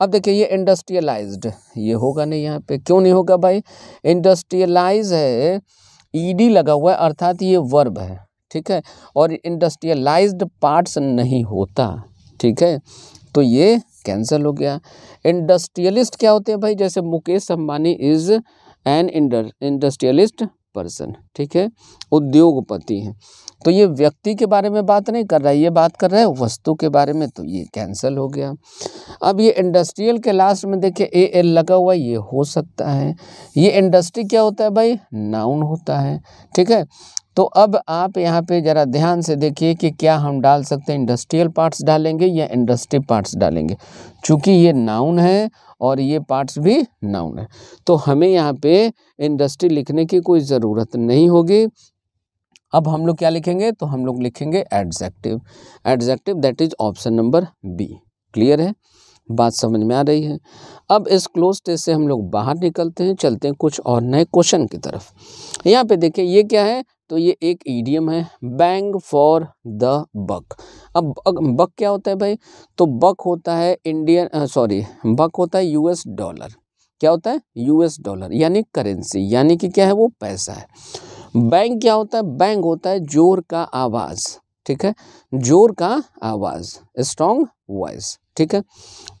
अब देखिए, ये इंडस्ट्रियलाइज्ड ये होगा नहीं यहाँ पे। क्यों नहीं होगा भाई? इंडस्ट्रियलाइज है ईडी लगा हुआ है, अर्थात ये वर्ब है, ठीक है? और इंडस्ट्रियलाइज्ड पार्ट्स नहीं होता, ठीक है? तो ये कैंसिल हो गया। इंडस्ट्रियलिस्ट क्या होते हैं भाई? जैसे Mukesh Ambani is an industrialist person ठीक है? उद्योगपति हैं। तो ये व्यक्ति के बारे में बात नहीं कर रहा है, ये बात कर रहा है वस्तु के बारे में तो ये कैंसिल हो गया। अब ये इंडस्ट्रियल के लास्ट में देखिए ए एल लगा हुआ ये हो सकता है। ये इंडस्ट्री क्या होता है भाई? नाउन होता है, ठीक है? तो अब आप यहाँ पे ज़रा ध्यान से देखिए कि क्या हम डाल सकते हैं इंडस्ट्रियल पार्ट्स डालेंगे या इंडस्ट्री पार्ट्स डालेंगे। चूँकि ये नाउन है और ये पार्ट्स भी नाउन है तो हमें यहाँ पे इंडस्ट्री लिखने की कोई ज़रूरत नहीं होगी। अब हम लोग क्या लिखेंगे? तो हम लोग लिखेंगे adjective adjective that is option number B clear है? बात समझ में आ रही है? अब इस क्लोज टेस्ट से हम लोग बाहर निकलते हैं, चलते हैं कुछ और नए क्वेश्चन की तरफ़। यहाँ पे देखिए, ये क्या है? तो ये एक ईडियम है बैंग फॉर द बक अब बक क्या होता है भाई? तो बक होता है इंडियन सॉरी बक होता है यूएस डॉलर क्या होता है? यूएस डॉलर यानी करेंसी यानी कि क्या है वो पैसा है. बैंक क्या होता है? बैंक होता है ज़ोर का आवाज़. ठीक है? ज़ोर का आवाज़ स्ट्रॉन्ग वॉइस ठीक है?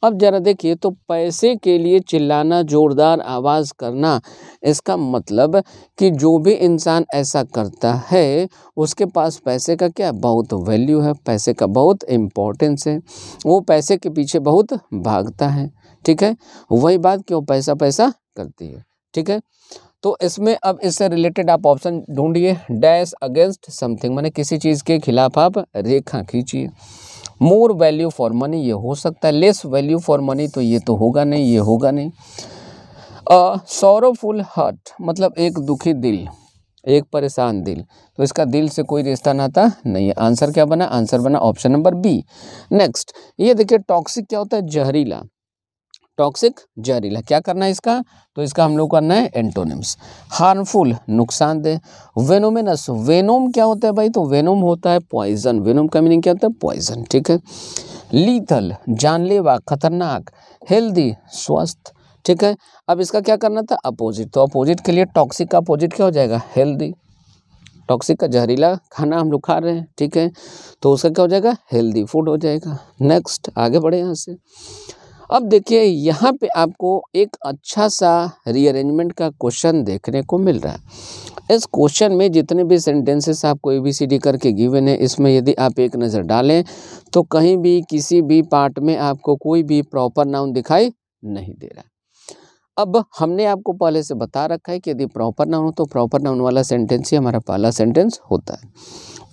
अब ज़रा देखिए तो पैसे के लिए चिल्लाना, जोरदार आवाज़ करना, इसका मतलब कि जो भी इंसान ऐसा करता है, उसके पास पैसे का क्या? बहुत वैल्यू है, पैसे का बहुत इम्पोर्टेंस है। वो पैसे के पीछे बहुत भागता है, ठीक है? वही बात क्यों पैसा पैसा करती है, ठीक है? तो इसमें अब इससे रिलेटेड आप ऑप्शन ढूंढिए डैश अगेंस्ट समथिंग माने किसी चीज़ के खिलाफ आप रेखा खींचिए। मोर वैल्यू फॉर मनी ये हो सकता है। लेस वैल्यू फॉर मनी तो ये तो होगा नहीं, ये होगा नहीं। सौरवफुल हर्ट मतलब एक दुखी दिल, एक परेशान दिल। तो इसका दिल से कोई रिश्ता नाता नहीं है। आंसर क्या बना? आंसर बना ऑप्शन नंबर बी नेक्स्ट ये देखिए टॉक्सिक क्या होता है? जहरीला। टॉक्सिक जहरीला। क्या करना है इसका? तो इसका हम लोग करना है एंटोनिम्स हार्मफुल नुकसानदेह वेनोमिनस वेनोम क्या होता है भाई? तो वेनोम होता है पॉइजन वेनोम का मीनिंग क्या होता है? पॉइजन ठीक है? लीथल जानलेवा, खतरनाक हेल्दी स्वस्थ, ठीक है? अब इसका क्या करना था? अपोजिट तो अपोजिट के लिए टॉक्सिक का अपोजिट क्या हो जाएगा? हेल्दी टॉक्सिक का जहरीला खाना हम लोग खा रहे हैं, ठीक है? तो उसका क्या हो जाएगा? हेल्दी फ़ूड हो जाएगा। नेक्स्ट आगे बढ़े यहाँ से। अब देखिए, यहाँ पे आपको एक अच्छा सा रीअरेंजमेंट का क्वेश्चन देखने को मिल रहा है। इस क्वेश्चन में जितने भी सेंटेंसेस आपको ए बी सी डी करके गिवन है, इसमें यदि आप एक नज़र डालें तो कहीं भी किसी भी पार्ट में आपको कोई भी प्रॉपर नाउन दिखाई नहीं दे रहा। अब हमने आपको पहले से बता रखा है कि यदि प्रॉपर नाउन हो तो प्रॉपर नाउन वाला सेंटेंस ही हमारा पहला सेंटेंस होता है।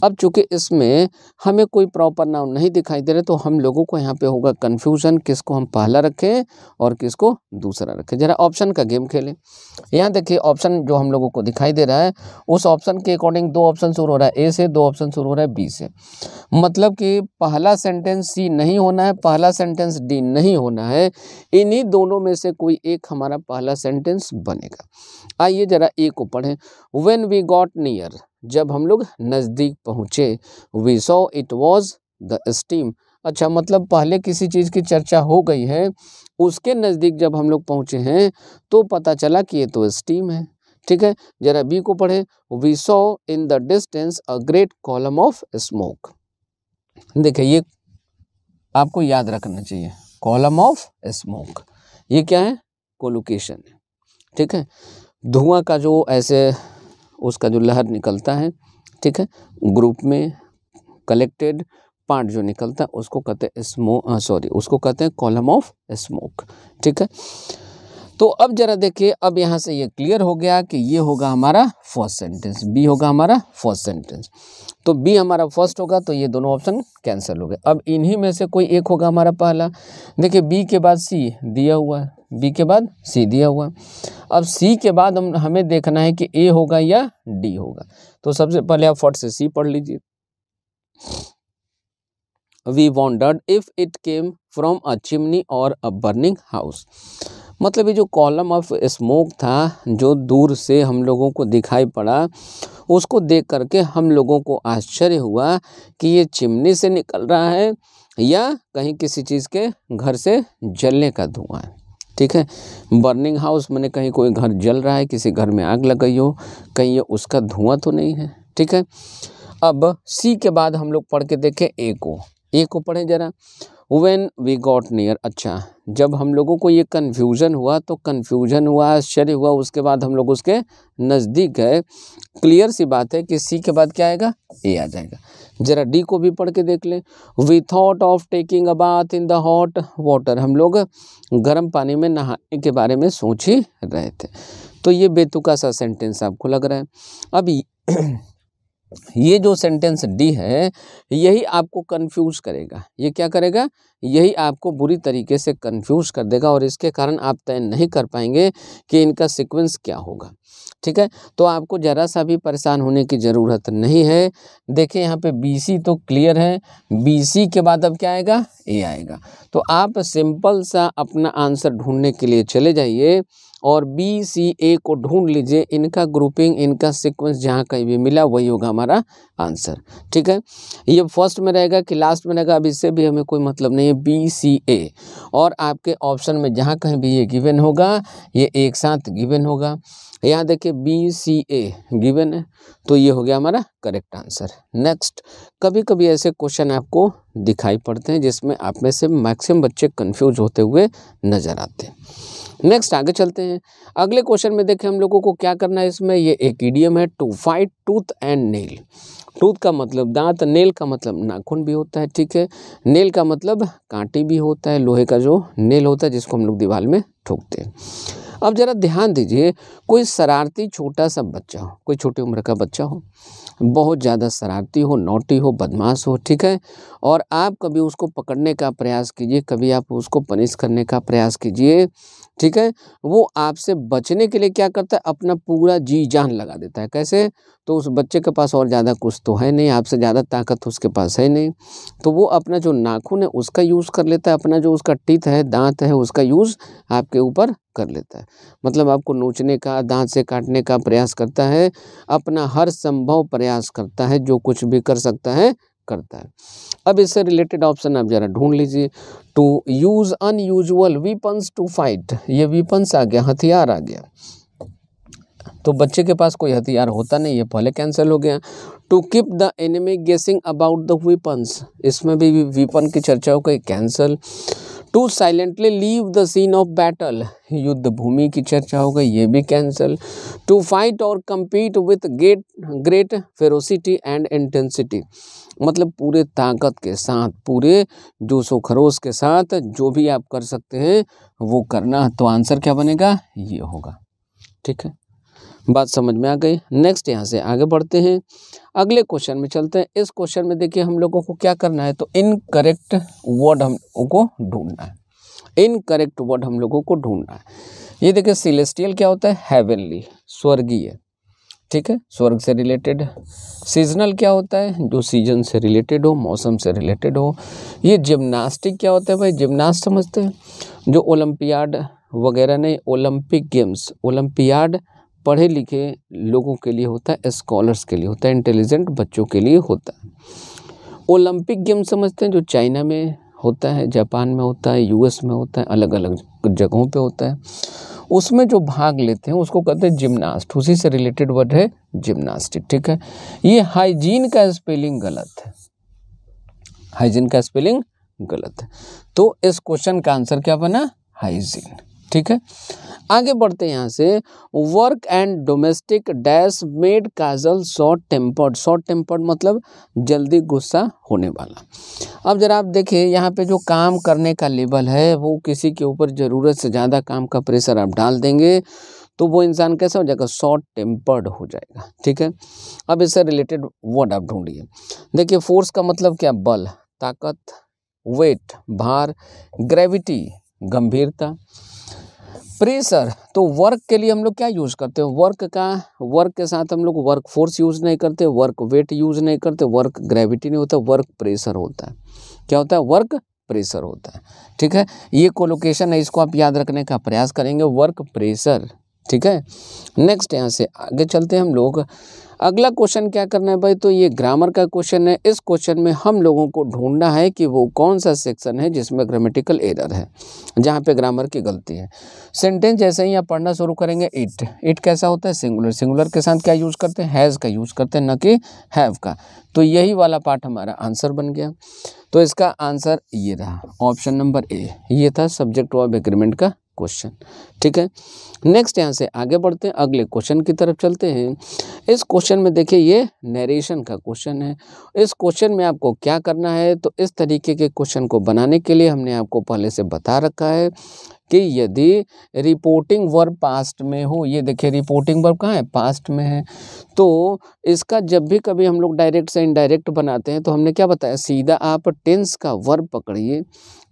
अब चूँकि इसमें हमें कोई प्रॉपर नाउन नहीं दिखाई दे रहा तो हम लोगों को यहाँ पे होगा कन्फ्यूज़न किसको हम पहला रखें और किसको दूसरा रखें। ज़रा ऑप्शन का गेम खेलें। यहाँ देखिए ऑप्शन जो हम लोगों को दिखाई दे रहा है, उस ऑप्शन के अकॉर्डिंग दो ऑप्शन शुरू हो रहा है ए से, दो ऑप्शन शुरू हो रहा है बी से। मतलब कि पहला सेंटेंस सी नहीं होना है, पहला सेंटेंस डी नहीं होना है। इन्हीं दोनों में से कोई एक हमारा पहला सेंटेंस बनेगा। आइए ज़रा ए को पढ़ें। वेन वी गॉट नियर जब हम लोग नज़दीक पहुँचे we saw it was the steam अच्छा मतलब पहले किसी चीज़ की चर्चा हो गई है, उसके नज़दीक जब हम लोग पहुँचे हैं तो पता चला कि ये तो स्टीम है। ठीक है? जरा बी को पढ़े। We saw in the distance a great column of smoke देखिए, ये आपको याद रखना चाहिए। कॉलम ऑफ़ स्मोक ये क्या है? कोलोकेशन है, ठीक है? धुआँ का जो ऐसे उसका जो लहर निकलता है, ठीक है? ग्रुप में कलेक्टेड पार्ट जो निकलता है, उसको कहते हैं स्मोक सॉरी उसको कहते हैं कॉलम ऑफ़ स्मोक ठीक है? तो अब जरा देखिए, अब यहाँ से ये क्लियर हो गया कि ये होगा हमारा फ़र्स्ट सेंटेंस बी होगा हमारा फ़र्स्ट सेंटेंस तो बी हमारा फ़र्स्ट होगा तो ये दोनों ऑप्शन कैंसिल हो गए। अब इन्हीं में से कोई एक होगा हमारा पहला। देखिए बी के बाद सी दिया हुआ है। बी के बाद सी दिया हुआ अब सी के बाद हम, हमें देखना है कि ए होगा या डी होगा। तो सबसे पहले आप फट से सी पढ़ लीजिए। We wondered if it came from a chimney or a burning house मतलब ये जो कॉलम ऑफ़ स्मोक था, जो दूर से हम लोगों को दिखाई पड़ा, उसको देख करके हम लोगों को आश्चर्य हुआ कि ये चिमनी से निकल रहा है या कहीं किसी चीज़ के घर से जलने का धुआँ है। ठीक है? बर्निंग हाउस मैंने कहीं कोई घर जल रहा है, किसी घर में आग लग गई हो, कहीं ये उसका धुआँ तो नहीं है, ठीक है? अब सी के बाद हम लोग पढ़ के देखें ए को। ए को पढ़ें जरा। वेन वी गॉट नियर अच्छा जब हम लोगों को ये कन्फ्यूज़न हुआ तो कन्फ्यूज़न हुआ, आश्चर्य हुआ, उसके बाद हम लोग उसके नज़दीक गए। क्लियर सी बात है कि सी के बाद क्या आएगा? ए आ जाएगा। ज़रा डी को भी पढ़ के देख लें। We thought of taking a bath in the hot water हम लोग गर्म पानी में नहाने के बारे में सोच ही रहे थे। तो ये बेतुका सा सेंटेंस आपको लग रहा है। अब ये जो सेंटेंस डी है, यही आपको कंफ्यूज करेगा। ये क्या करेगा? यही आपको बुरी तरीके से कंफ्यूज कर देगा और इसके कारण आप तय नहीं कर पाएँगे कि इनका सीक्वेंस क्या होगा। ठीक है? तो आपको ज़रा सा भी परेशान होने की ज़रूरत नहीं है। देखिए, यहाँ पे बी सी तो क्लियर है। बी सी के बाद अब क्या आएगा? ए आएगा। तो आप सिंपल सा अपना आंसर ढूँढने के लिए चले जाइए। और बी सी ए को ढूंढ लीजिए। इनका ग्रुपिंग इनका सीक्वेंस जहाँ कहीं भी मिला, वही होगा हमारा आंसर ठीक है? ये फ़र्स्ट में रहेगा कि लास्ट में रहेगा, अब इससे भी हमें कोई मतलब नहीं है। बी सी ए और आपके ऑप्शन में जहाँ कहीं भी ये गिवन होगा, ये एक साथ गिवन होगा। यहाँ देखिए बी सी ए गिवन है तो ये हो गया हमारा करेक्ट आंसर नेक्स्ट कभी कभी ऐसे क्वेश्चन आपको दिखाई पड़ते हैं जिसमें आप में से मैक्सिमम बच्चे कंफ्यूज होते हुए नज़र आते हैं। नेक्स्ट आगे चलते हैं। अगले क्वेश्चन में देखें हम लोगों को क्या करना है इसमें। ये एक ईडियम है to fight tooth and nail tooth का मतलब दांत नेल का मतलब नाखून भी होता है, ठीक है? नेल का मतलब कांटी भी होता है, लोहे का जो नेल होता है, जिसको हम लोग दीवार में ठोकते हैं। अब ज़रा ध्यान दीजिए, कोई शरारती छोटा सा बच्चा हो, कोई छोटी उम्र का बच्चा हो, बहुत ज़्यादा शरारती हो नोटी हो, बदमाश हो, ठीक है? और आप कभी उसको पकड़ने का प्रयास कीजिए, कभी आप उसको पनिश करने का प्रयास कीजिए ठीक है? वो आपसे बचने के लिए क्या करता है? अपना पूरा जी जान लगा देता है। कैसे? तो उस बच्चे के पास और ज़्यादा कुछ तो है नहीं, आपसे ज़्यादा ताकत उसके पास है नहीं। तो वो अपना जो नाखून है उसका यूज़ कर लेता है, अपना जो उसका टीथ है, दांत है, उसका यूज़ आपके ऊपर कर लेता है। मतलब आपको नोचने का, दांत से काटने का प्रयास करता है, अपना हर संभव प्रयास करता है, जो कुछ भी कर सकता है करता है। अब इससे रिलेटेड ऑप्शन आप ज़रा ढूंढ लीजिए। To use unusual weapons to fight ये वीपन्स आ गया, हथियार आ गया। तो बच्चे के पास कोई हथियार होता नहीं है पहले कैंसिल हो गया। To keep the enemy guessing about the weapons इसमें भी वीपन की चर्चा हो गई cancel to silently leave the scene of battle युद्ध भूमि की चर्चा हो गई, ये भी cancel to fight or compete with get great ferocity and intensity मतलब पूरे ताकत के साथ, पूरे जोशो खरोश के साथ जो भी आप कर सकते हैं, वो करना तो आंसर क्या बनेगा? ये होगा। ठीक है? बात समझ में आ गई। नेक्स्ट यहाँ से आगे बढ़ते हैं। अगले क्वेश्चन में चलते हैं। इस क्वेश्चन में देखिए हम लोगों को क्या करना है तो इनकरेक्ट वर्ड हम लोगों को ढूंढना है। इनकरेक्ट वर्ड हम लोगों को ढूंढना है। ये देखिए सिलेस्टियल क्या होता है? हेवनली स्वर्गीय। ठीक है? स्वर्ग से रिलेटेड सीजनल क्या होता है? जो सीज़न से रिलेटेड हो, मौसम से रिलेटेड हो। ये जिम्नास्टिक क्या होता है भाई? जिम्नास्ट समझते हैं? जो ओलंपियाड वगैरह नहीं ओलंपिक गेम्स ओलंपियाड पढ़े लिखे लोगों के लिए होता है स्कॉलर्स के लिए होता है इंटेलिजेंट बच्चों के लिए होता है। ओलंपिक गेम समझते हैं, जो चाइना में होता है जापान में होता है यूएस में होता है अलग अलग जगहों पे होता है। उसमें जो भाग लेते हैं, उसको कहते हैं जिम्नास्ट उसी से रिलेटेड वर्ड है जिम्नास्टिक ठीक है? ये हाइजीन का स्पेलिंग गलत है। हाइजीन का स्पेलिंग गलत है। तो इस क्वेश्चन का आंसर क्या बना? हाइजीन ठीक है? आगे बढ़ते हैं यहाँ से। Work and domestic dash maid Kajal short tempered short tempered मतलब जल्दी गुस्सा होने वाला। अब जरा आप देखिए, यहाँ पे जो काम करने का लेवल है, वो किसी के ऊपर ज़रूरत से ज़्यादा काम का प्रेशर आप डाल देंगे तो वो इंसान कैसा हो जाएगा? शॉर्ट टेम्पर्ड हो जाएगा। ठीक है? अब इससे रिलेटेड वर्ड आप ढूंढिए। देखिए फोर्स का मतलब क्या? बल, ताकत वेट भार ग्रेविटी गंभीरता। प्रेशर। तो वर्क के लिए हम लोग क्या यूज़ करते हैं? वर्क का वर्क के साथ हम लोग वर्क फोर्स यूज़ नहीं करते वर्क वेट यूज़ नहीं करते वर्क ग्रेविटी नहीं होता वर्क प्रेशर होता है। क्या होता है? वर्क प्रेशर होता है। ठीक है? ये कोलोकेशन है, इसको आप याद रखने का प्रयास करेंगे। वर्क प्रेशर ठीक है? नेक्स्ट यहाँ से आगे चलते हैं हम लोग। अगला क्वेश्चन क्या करना है भाई? तो ये ग्रामर का क्वेश्चन है। इस क्वेश्चन में हम लोगों को ढूंढना है कि वो कौन सा सेक्शन है जिसमें ग्रामेटिकल एरर है, जहाँ पे ग्रामर की गलती है। सेंटेंस जैसे ही आप पढ़ना शुरू करेंगे इट इट कैसा होता है? सिंगुलर सिंगुलर के साथ क्या यूज़ करते हैं? हैज़ का यूज़ करते हैं, न कि हैव का। तो यही वाला पार्ट हमारा आंसर बन गया। तो इसका आंसर ये रहा। ऑप्शन नंबर ए ये था सब्जेक्ट ऑफ़ एग्रीमेंट का क्वेश्चन ठीक है? नेक्स्ट यहाँ से आगे बढ़ते हैं, अगले क्वेश्चन की तरफ़ चलते हैं। इस क्वेश्चन में देखिए, ये नरेशन का क्वेश्चन है। इस क्वेश्चन में आपको क्या करना है? तो इस तरीके के क्वेश्चन को बनाने के लिए हमने आपको पहले से बता रखा है कि यदि रिपोर्टिंग वर्ब पास्ट में हो, ये देखिए रिपोर्टिंग वर्ब कहाँ है? पास्ट में है। तो इसका जब भी कभी हम लोग डायरेक्ट से इनडायरेक्ट बनाते हैं तो हमने क्या बताया? सीधा आप टेंस का वर्ब पकड़िए।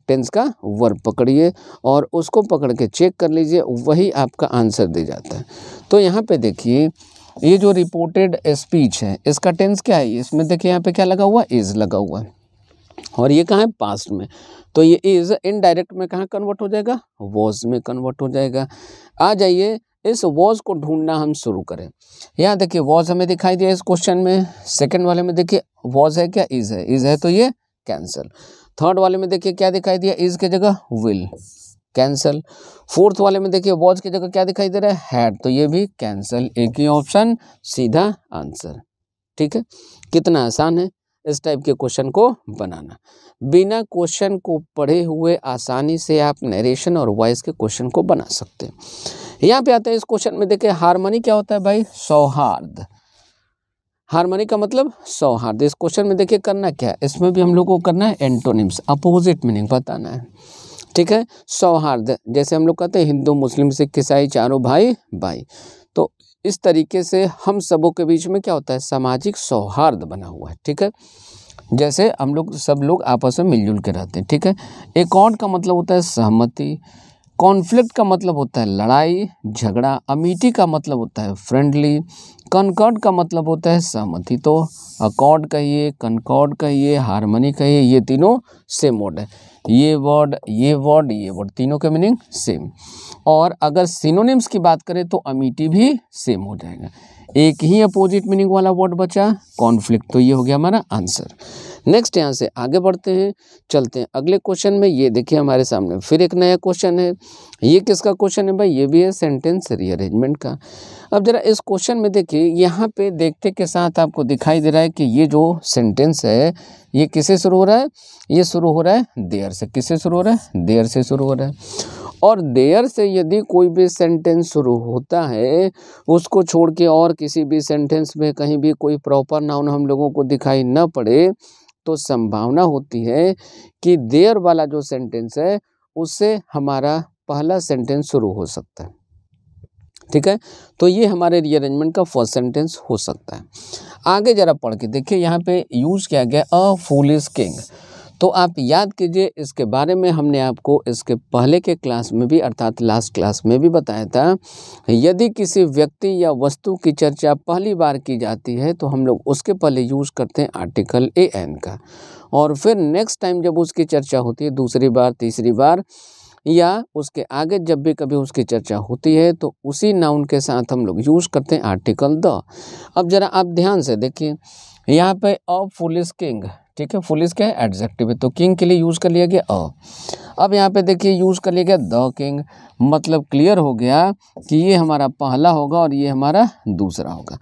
टेंस का वर्ब पकड़िए और उसको पकड़ के चेक कर लीजिए, वही आपका आंसर दे जाता है। तो यहाँ पे देखिए, ये जो रिपोर्टेड स्पीच है, इसका टेंस क्या है? इसमें देखिए यहाँ पे क्या लगा हुआ? इज़ लगा हुआ है। और ये कहाँ है? पास्ट में। तो ये इज़ इनडायरेक्ट में कहाँ कन्वर्ट हो जाएगा? वॉज़ में कन्वर्ट हो जाएगा। आ जाइए, इस वॉज़ को ढूंढना हम शुरू करें। यहाँ देखिए, वॉज़ हमें दिखाई दिया इस क्वेश्चन में। सेकंड वाले में देखिए, वॉज़ है क्या? इज़ है। इज़ है तो ये कैंसिल। थर्ड वाले में देखिए क्या दिखाई दिया? इज़ की जगह विल कैंसिल फोर्थ वाले में देखिए वॉज़ की जगह क्या दिखाई दे रहा है? हैड तो ये भी कैंसिल एक ही ऑप्शन सीधा आंसर ठीक है? कितना आसान है इस टाइप के क्वेश्चन को बनाना। बिना क्वेश्चन को पढ़े हुए आसानी से आप नरेशन और वॉइस के क्वेश्चन को बना सकते हैं। यहाँ पे आते हैं इस क्वेश्चन में देखिए हारमोनी क्या होता है भाई? सौहार्द। हारमोनी का मतलब सौहार्द। इस क्वेश्चन में देखिए करना क्या है? इसमें भी हम लोग को करना है एंटोनिम्स अपोजिट मीनिंग बताना है। ठीक है? सौहार्द, जैसे हम लोग कहते हैं हिंदू, मुस्लिम, सिख, ईसाई, चारों भाई भाई। तो इस तरीके से हम सबों के बीच में क्या होता है? सामाजिक सौहार्द बना हुआ है। ठीक है? जैसे हम लोग, सब लोग आपस में मिलजुल के रहते हैं। ठीक है? एकॉर्ड का मतलब होता है सहमति कॉन्फ्लिक्ट का मतलब होता है लड़ाई, झगड़ा अमीटी का मतलब होता है फ्रेंडली कनकॉर्ड का मतलब होता है सहमति। तो अकॉर्ड कहिए कनकॉर्ड कहिए हारमोनी कहिए, ये तीनों सेम वर्ड है। ये वर्ड ये वर्ड ये वर्ड तीनों का मीनिंग सेम और अगर सिनोनिम्स की बात करें तो अमीटी भी सेम हो जाएगा। एक ही अपोजिट मीनिंग वाला वर्ड बचा कॉन्फ्लिक्ट तो ये हो गया हमारा आंसर नेक्स्ट यहाँ से आगे बढ़ते हैं, चलते हैं। अगले क्वेश्चन में ये देखिए हमारे सामने, फिर एक नया क्वेश्चन है। ये किसका क्वेश्चन है भाई? ये भी है सेंटेंस रीअरेंजमेंट का। अब जरा इस क्वेश्चन में देखिए, यहाँ पे देखते के साथ आपको दिखाई दे रहा है कि ये जो सेंटेंस है, ये किसे शुरू हो रहा है? ये शुरू हो रहा है देयर से। किससे शुरू हो रहा है? देयर से शुरू हो रहा है। और देयर से यदि कोई भी सेंटेंस शुरू होता है, उसको छोड़ के और किसी भी सेंटेंस में कहीं भी कोई प्रॉपर नाउन हम लोगों को दिखाई न पड़े तो संभावना होती है कि देयर वाला जो सेंटेंस है, उससे हमारा पहला सेंटेंस शुरू हो सकता है। ठीक है? तो ये हमारे रीअरेंजमेंट का फ़र्स्ट सेंटेंस हो सकता है। आगे जरा पढ़ के देखिए, यहाँ पे यूज़ किया गया अ फूलिस किंग तो आप याद कीजिए, इसके बारे में हमने आपको इसके पहले के क्लास में भी, अर्थात लास्ट क्लास में भी बताया था, यदि किसी व्यक्ति या वस्तु की चर्चा पहली बार की जाती है तो हम लोग उसके पहले यूज़ करते हैं आर्टिकल ए एन का। और फिर नेक्स्ट टाइम जब उसकी चर्चा होती है, दूसरी बार, तीसरी बार, या उसके आगे जब भी कभी उसकी चर्चा होती है तो उसी नाउन के साथ हम लोग यूज़ करते हैं आर्टिकल द। अब ज़रा आप ध्यान से देखिए, यहाँ पे अ फुलिस किंग ठीक है फुलिस क्या है एडजेक्टिव है। तो किंग के लिए यूज़ कर लिया गया अ। अब यहाँ पे देखिए यूज़ कर लिया गया द किंग मतलब क्लियर हो गया कि ये हमारा पहला होगा और ये हमारा दूसरा होगा।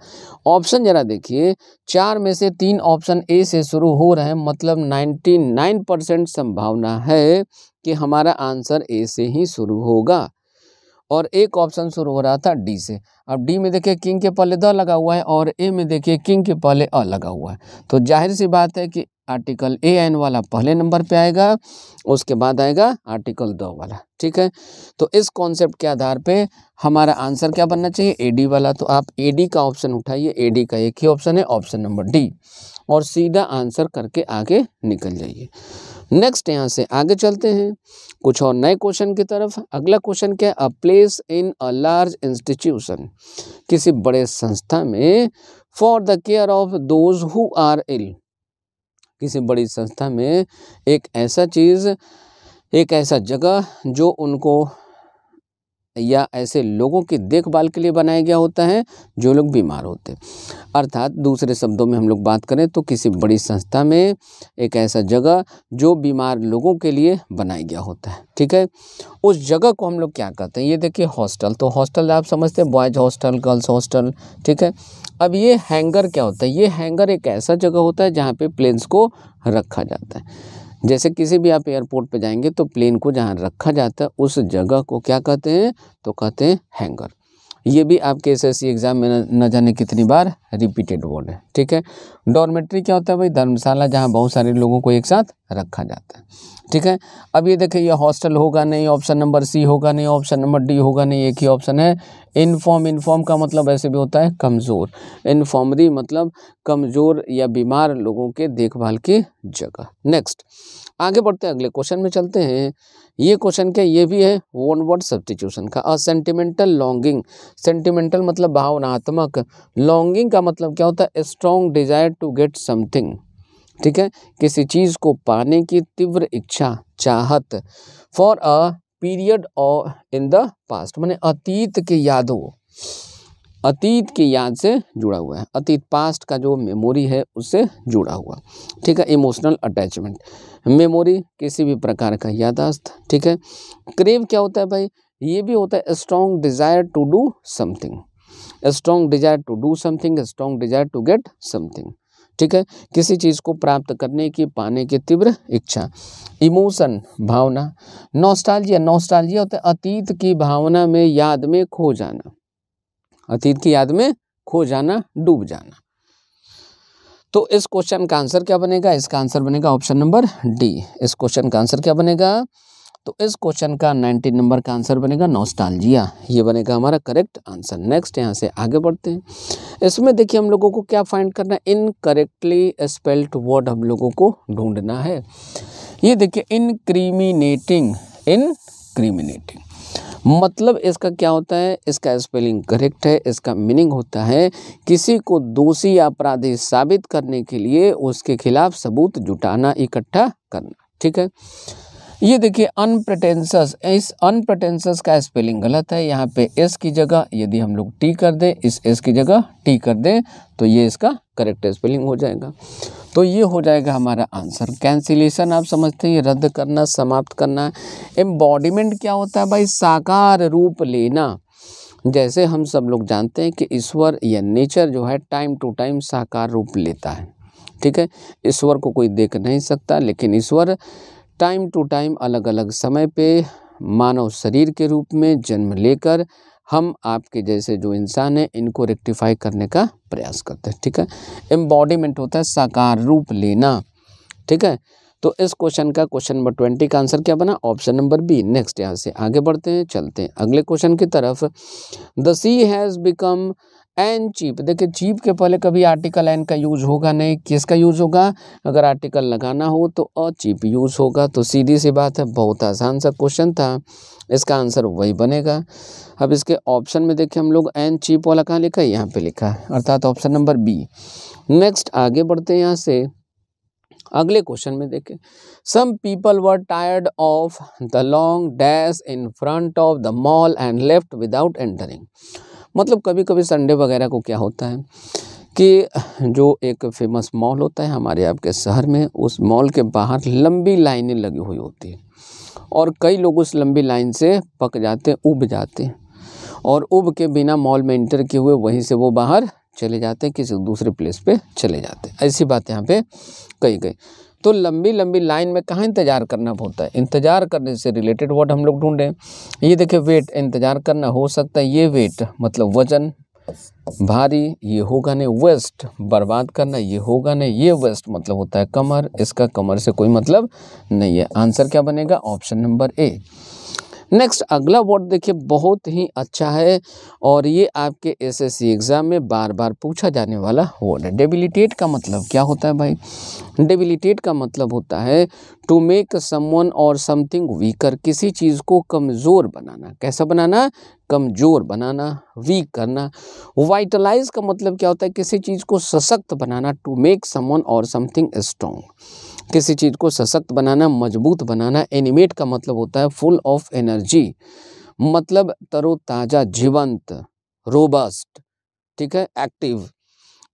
ऑप्शन ज़रा देखिए, चार में से तीन ऑप्शन ए से शुरू हो रहे हैं। मतलब नाइन्टी नाइन परसेंट संभावना है कि हमारा आंसर ए से ही शुरू होगा। और एक ऑप्शन शुरू हो रहा था डी से। अब डी में देखिए किंग के पहले द लगा हुआ है और ए में देखिए किंग के पहले अ लगा हुआ है। तो ज़ाहिर सी बात है कि आर्टिकल ए एन वाला पहले नंबर पे आएगा, उसके बाद आएगा आर्टिकल द वाला, ठीक है? तो इस कॉन्सेप्ट के आधार पे हमारा आंसर क्या बनना चाहिए? ए डी वाला। तो आप ए डी का ऑप्शन उठाइए, ए डी का एक ही ऑप्शन है, ऑप्शन नंबर डी। और सीधा आंसर करके आगे निकल जाइए। नेक्स्ट यहाँ से आगे चलते हैं। कुछ और नए क्वेश्चन की तरफ़। अगला क्वेश्चन क्या है? A place in a large institution किसी बड़े संस्था में for the care of those who are ill किसी बड़ी संस्था में एक ऐसा चीज़, एक ऐसा जगह जो उनको या ऐसे लोगों की देखभाल के लिए बनाया गया होता है, जो लोग बीमार होते हैं। अर्थात दूसरे शब्दों में हम लोग बात करें तो किसी बड़ी संस्था में एक ऐसा जगह जो बीमार लोगों के लिए बनाया गया होता है, ठीक है? उस जगह को हम लोग क्या कहते हैं? ये देखिए हॉस्टल तो हॉस्टल आप समझते हैं, बॉयज़ हॉस्टल, गर्ल्स हॉस्टल, ठीक है? अब ये हैंगर क्या होता है? ये हैंगर एक ऐसा जगह होता है जहाँ पे प्लेन्स को रखा जाता है। जैसे किसी भी आप एयरपोर्ट पे जाएँगे तो प्लेन को जहाँ रखा जाता है, उस जगह को क्या कहते हैं? तो कहते हैं हैंगर ये भी आपके एस एग्ज़ाम में न जाने कितनी बार रिपीटेड वर्ड है, ठीक है? डॉर्मेट्री क्या होता है भाई? धर्मशाला जहाँ बहुत सारे लोगों को एक साथ रखा जाता है। ठीक है? अब ये देखिए, ये हॉस्टल होगा नहीं ऑप्शन नंबर सी होगा नहीं ऑप्शन नंबर डी होगा नहीं, एक ही ऑप्शन है। इनफॉर्म इनफॉर्म का मतलब ऐसे भी होता है, कमज़ोर। इनफॉर्मरी मतलब कमज़ोर या बीमार लोगों के देखभाल की जगह। नेक्स्ट आगे बढ़ते हैं, अगले क्वेश्चन में चलते हैं। ये क्वेश्चन क्या, ये भी है? वन वर्ड सब्सटीट्यूशन का। अ सेंटिमेंटल लॉन्गिंग सेंटिमेंटल मतलब भावनात्मक। लॉन्गिंग का मतलब क्या होता है? Strong desire to get something ठीक है? किसी चीज़ को पाने की तीव्र इच्छा चाहत फॉर अ पीरियड और इन द पास्ट मैंने अतीत के यादों अतीत की याद से जुड़ा हुआ है। अतीत पास्ट का जो मेमोरी है, उससे जुड़ा हुआ। ठीक है? इमोशनल अटैचमेंट मेमोरी किसी भी प्रकार का यादाश्त ठीक है? क्रेव क्या होता है भाई? ये भी होता है strong desire to do something strong desire to do something strong desire to get something ठीक है? किसी चीज़ को प्राप्त करने की, पाने की तीव्र इच्छा। इमोशन, भावना। नॉस्टालजिया नॉस्टालजिया होता है अतीत की भावना में याद में खो जाना। अतीत की याद में खो जाना, डूब जाना। तो इस क्वेश्चन का आंसर क्या बनेगा? इसका आंसर बनेगा ऑप्शन नंबर डी इस क्वेश्चन का आंसर क्या बनेगा? तो इस क्वेश्चन का 19 नंबर का आंसर बनेगा नोस्टालजिया ये बनेगा हमारा करेक्ट आंसर नेक्स्ट यहाँ से आगे बढ़ते हैं। इसमें देखिए हम लोगों को क्या फाइंड करना है? इनकरेक्टली स्पेल्ड वर्ड हम लोगों को ढूंढना है। ये देखिए इनक्रीमिनेटिंग इनक्रीमिनेटिंग मतलब इसका क्या होता है? इसका स्पेलिंग करेक्ट है, इसका मीनिंग होता है किसी को दोषी या अपराधी साबित करने के लिए उसके खिलाफ सबूत जुटाना, इकट्ठा करना। ठीक है? ये देखिए अनप्रटेंसस इस अनप्रटेंसस का स्पेलिंग गलत है। यहाँ पे एस की जगह यदि हम लोग टी कर दें, इस एस की जगह टी कर दें तो ये इसका करेक्ट स्पेलिंग हो जाएगा। तो ये हो जाएगा हमारा आंसर कैंसिलेशन आप समझते हैं, रद्द करना, समाप्त करना। एम्बॉडीमेंट क्या होता है भाई? साकार रूप लेना। जैसे हम सब लोग जानते हैं कि ईश्वर या नेचर जो है टाइम टू टाइम साकार रूप लेता है। ठीक है? ईश्वर को कोई देख नहीं सकता, लेकिन ईश्वर टाइम टू टाइम अलग अलग समय पे मानव शरीर के रूप में जन्म लेकर हम आपके जैसे जो इंसान हैं, इनको रेक्टिफाई करने का प्रयास करते हैं, ठीक है? एम्बॉडीमेंट होता है साकार रूप लेना, ठीक है? तो इस क्वेश्चन का क्वेश्चन नंबर ट्वेंटी का आंसर क्या बना? ऑप्शन नंबर बी नेक्स्ट यहाँ से आगे बढ़ते हैं, चलते हैं। अगले क्वेश्चन की तरफ़। The sea has become an cheap. देखिए, चीप के पहले कभी आर्टिकल एन का यूज़ होगा नहीं। किसका यूज़ होगा? अगर आर्टिकल लगाना हो तो अ चीप यूज़ होगा। तो सीधी सी बात है, बहुत आसान सा क्वेश्चन था। इसका आंसर वही बनेगा। अब इसके ऑप्शन में देखिए, हम लोग एन चीप वाला कहाँ लिखा है? यहाँ पे लिखा है। अर्थात ऑप्शन नंबर बी। नेक्स्ट, आगे बढ़ते हैं यहाँ से। अगले क्वेश्चन में देखें some people were tired of the long dash in front of the mall and left without entering. मतलब कभी कभी संडे वगैरह को क्या होता है कि जो एक फ़ेमस मॉल होता है हमारे आपके शहर में, उस मॉल के बाहर लंबी लाइनें लगी हुई होती हैं। और कई लोग उस लंबी लाइन से पक जाते हैं, उब जाते हैं। और उब के बिना मॉल में इंटर किए हुए वहीं से वो बाहर चले जाते हैं, किसी दूसरे प्लेस पे चले जाते हैं। ऐसी बात यहाँ पे कही गई। तो लंबी लंबी लाइन में कहाँ इंतज़ार करना होता है? इंतज़ार करने से रिलेटेड वर्ड हम लोग ढूंढें। ये देखिए वेट इंतज़ार करना हो सकता है, ये वेट मतलब वज़न। भारी, ये होगा नहीं वेस्ट बर्बाद करना, ये होगा नहीं, ये वेस्ट मतलब होता है कमर। इसका कमर से कोई मतलब नहीं है। आंसर क्या बनेगा? Option number A. नेक्स्ट अगला वर्ड देखिए, बहुत ही अच्छा है और ये आपके एसएससी एग्ज़ाम में बार बार पूछा जाने वाला वर्ड है। डेबिलिटेट का मतलब क्या होता है भाई? डेबिलिटेट का मतलब होता है to make someone or something weaker किसी चीज़ को कमज़ोर बनाना। कैसा बनाना? कमज़ोर बनाना वीक करना। वाइटलाइज का मतलब क्या होता है? किसी चीज़ को सशक्त बनाना to make someone or something strong किसी चीज़ को सशक्त बनाना, मज़बूत बनाना एनिमेट का मतलब होता है फुल ऑफ़ एनर्जी मतलब तरोताज़ा, जीवंत रोबस्ट ठीक है एक्टिव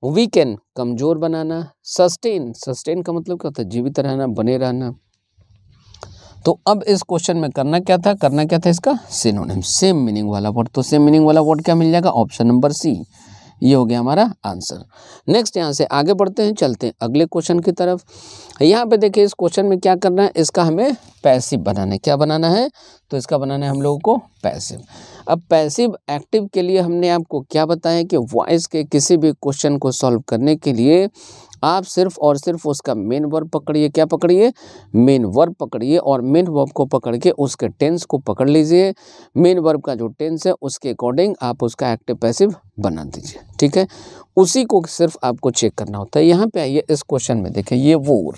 वीकेंड कमज़ोर बनाना सस्टेन सस्टेन का मतलब क्या होता है? जीवित रहना, बने रहना. तो अब इस क्वेश्चन में करना क्या था? करना क्या था इसका? सिनोनिम सेम मीनिंग वाला वर्ड तो सेम मीनिंग वाला वर्ड क्या मिल जाएगा? ऑप्शन नंबर सी ये हो गया हमारा आंसर। नेक्स्ट यहाँ से आगे बढ़ते हैं, चलते हैं अगले क्वेश्चन की तरफ़। यहाँ पे देखिए, इस क्वेश्चन में क्या करना है? इसका हमें पैसिव बनाना है। क्या बनाना है? तो इसका बनाना है हम लोगों को पैसिव अब पैसिव एक्टिव के लिए हमने आपको क्या बताया कि वॉइस के किसी भी क्वेश्चन को सॉल्व करने के लिए आप सिर्फ़ और सिर्फ़ उसका मेन वर्ब पकड़िए। क्या पकड़िए? मेन वर्ब पकड़िए और मेन वर्ब को पकड़ के उसके टेंस को पकड़ लीजिए। मेन वर्ब का जो टेंस है, उसके अकॉर्डिंग आप उसका एक्टिव पैसिव बना दीजिए। ठीक है? उसी को सिर्फ़ आपको चेक करना होता है। यहाँ पे आइए इस क्वेश्चन में देखें। ये वोर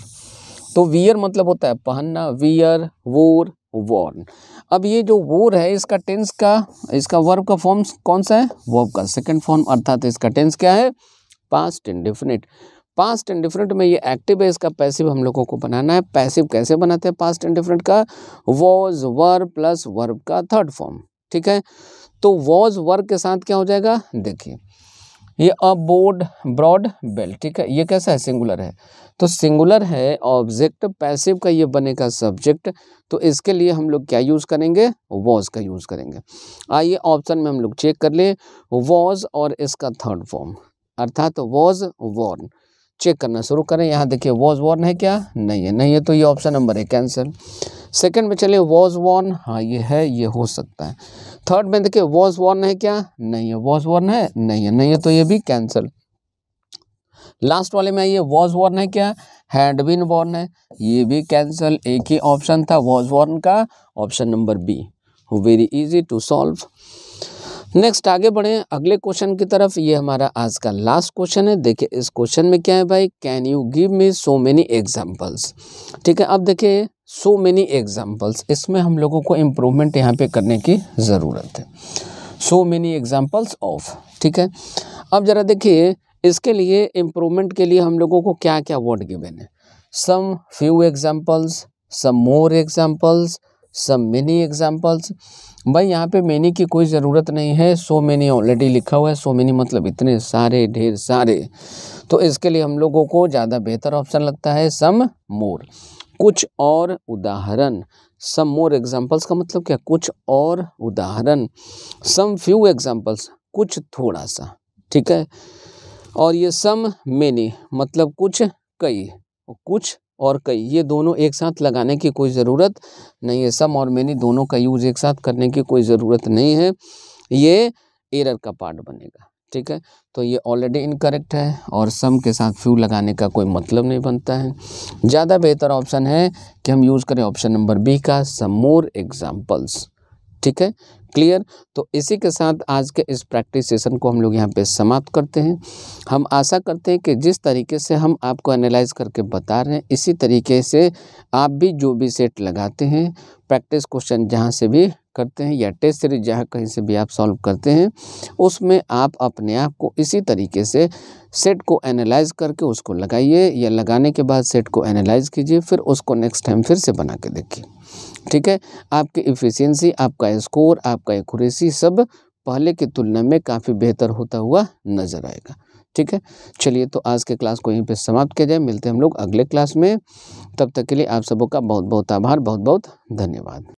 तो वियर मतलब होता है पहनना। वियर वोर वॉर्न अब ये जो वोर है, इसका टेंस का, इसका वर्ब का फॉर्म कौन सा है? वर्ब का सेकंड फॉर्म अर्थात इसका टेंस क्या है? पास्ट इंडिफिनिट पास्ट इंडिफरेंट में ये एक्टिव है, इसका पैसिव हम लोगों को बनाना है। पैसिव कैसे बनाते हैं? पास्ट इंडिफरेंट का वॉज़ वर्ब प्लस वर्ब का थर्ड फॉर्म ठीक है? तो वॉज़ वर्ब के साथ क्या हो जाएगा? देखिए, ये अ बोर्ड ब्रॉड बेल्ट ठीक है? ये कैसा है? सिंगुलर है। तो सिंगुलर है ऑब्जेक्ट पैसिव का ये बनेगा सब्जेक्ट तो इसके लिए हम लोग क्या यूज़ करेंगे? वॉज़ का यूज़ करेंगे। आइए ऑप्शन में हम लोग चेक कर ले। वॉज़ और इसका थर्ड फॉर्म अर्थात वॉज़ वॉर्न चेक करना शुरू करें। यहाँ देखिए वॉज़ वॉर्न है क्या? नहीं है। नहीं है तो ये ऑप्शन नंबर है कैंसिल सेकंड में चलिए वॉज़ वॉर्न हाँ ये है, ये हो सकता है। थर्ड में देखिए वॉज़ वॉर्न है क्या? नहीं है। वॉज़ वॉर्न है? नहीं है। नहीं है तो ये भी कैंसिल लास्ट वाले में ये वॉज़ वॉर्न है क्या? हैड बिन वॉर्न है। ये भी कैंसिल एक ही ऑप्शन था वॉज़ वॉर्न का option number B very easy to solve next आगे बढ़े। अगले क्वेश्चन की तरफ़, ये हमारा आज का लास्ट क्वेश्चन है। देखिए, इस क्वेश्चन में क्या है भाई? Can you give me so many examples ठीक है, अब देखिए सो मेनी एग्जाम्पल्स इसमें हम लोगों को इम्प्रूवमेंट यहाँ पे करने की ज़रूरत है। सो मेनी एग्जाम्पल्स ऑफ़ ठीक है? अब ज़रा देखिए, इसके लिए इम्प्रूवमेंट के लिए हम लोगों को क्या क्या वर्ड गिवेन है? Some few examples some more examples some many examples भाई, यहाँ पे मेनी की कोई ज़रूरत नहीं है। सो मेनी ऑलरेडी लिखा हुआ है। सो मेनी मतलब इतने सारे, ढेर सारे। तो इसके लिए हम लोगों को ज़्यादा बेहतर ऑप्शन लगता है सम मोर कुछ और उदाहरण। सम मोर एग्जाम्पल्स का मतलब क्या? कुछ और उदाहरण। सम फ्यू एग्जाम्पल्स कुछ थोड़ा सा। ठीक है? और ये सम मेनी मतलब कुछ, कई। कुछ और कई। ये दोनों एक साथ लगाने की कोई ज़रूरत नहीं है सम और मेनी दोनों का यूज़ एक साथ करने की कोई ज़रूरत नहीं है। ये एरर का पार्ट बनेगा, ठीक है? तो ये ऑलरेडी इनकरेक्ट है और सम के साथ फ्यू लगाने का कोई मतलब नहीं बनता है। ज़्यादा बेहतर ऑप्शन है कि हम यूज़ करें ऑप्शन नंबर बी का सम मोर एग्जाम्पल्स ठीक है? क्लियर। तो इसी के साथ आज के इस प्रैक्टिस सेशन को हम लोग यहाँ पे समाप्त करते हैं। हम आशा करते हैं कि जिस तरीके से हम आपको एनालाइज करके बता रहे हैं, इसी तरीके से आप भी जो भी सेट लगाते हैं, प्रैक्टिस क्वेश्चन जहाँ से भी करते हैं या टेस्ट सीरीज़ जहाँ कहीं से भी आप सॉल्व करते हैं, उसमें आप अपने आप को इसी तरीके से सेट को एनालाइज करके उसको लगाइए या लगाने के बाद सेट को एनालाइज कीजिए, फिर उसको नेक्स्ट टाइम फिर से बना के देखिए। ठीक है? आपकी इफ़िशियंसी आपका स्कोर आपका एक्यूरेसी सब पहले की तुलना में काफ़ी बेहतर होता हुआ नज़र आएगा। ठीक है? चलिए तो आज के क्लास को यहीं पे समाप्त किया जाए। मिलते हैं हम लोग अगले क्लास में। तब तक के लिए आप सबों का बहुत बहुत आभार बहुत बहुत धन्यवाद।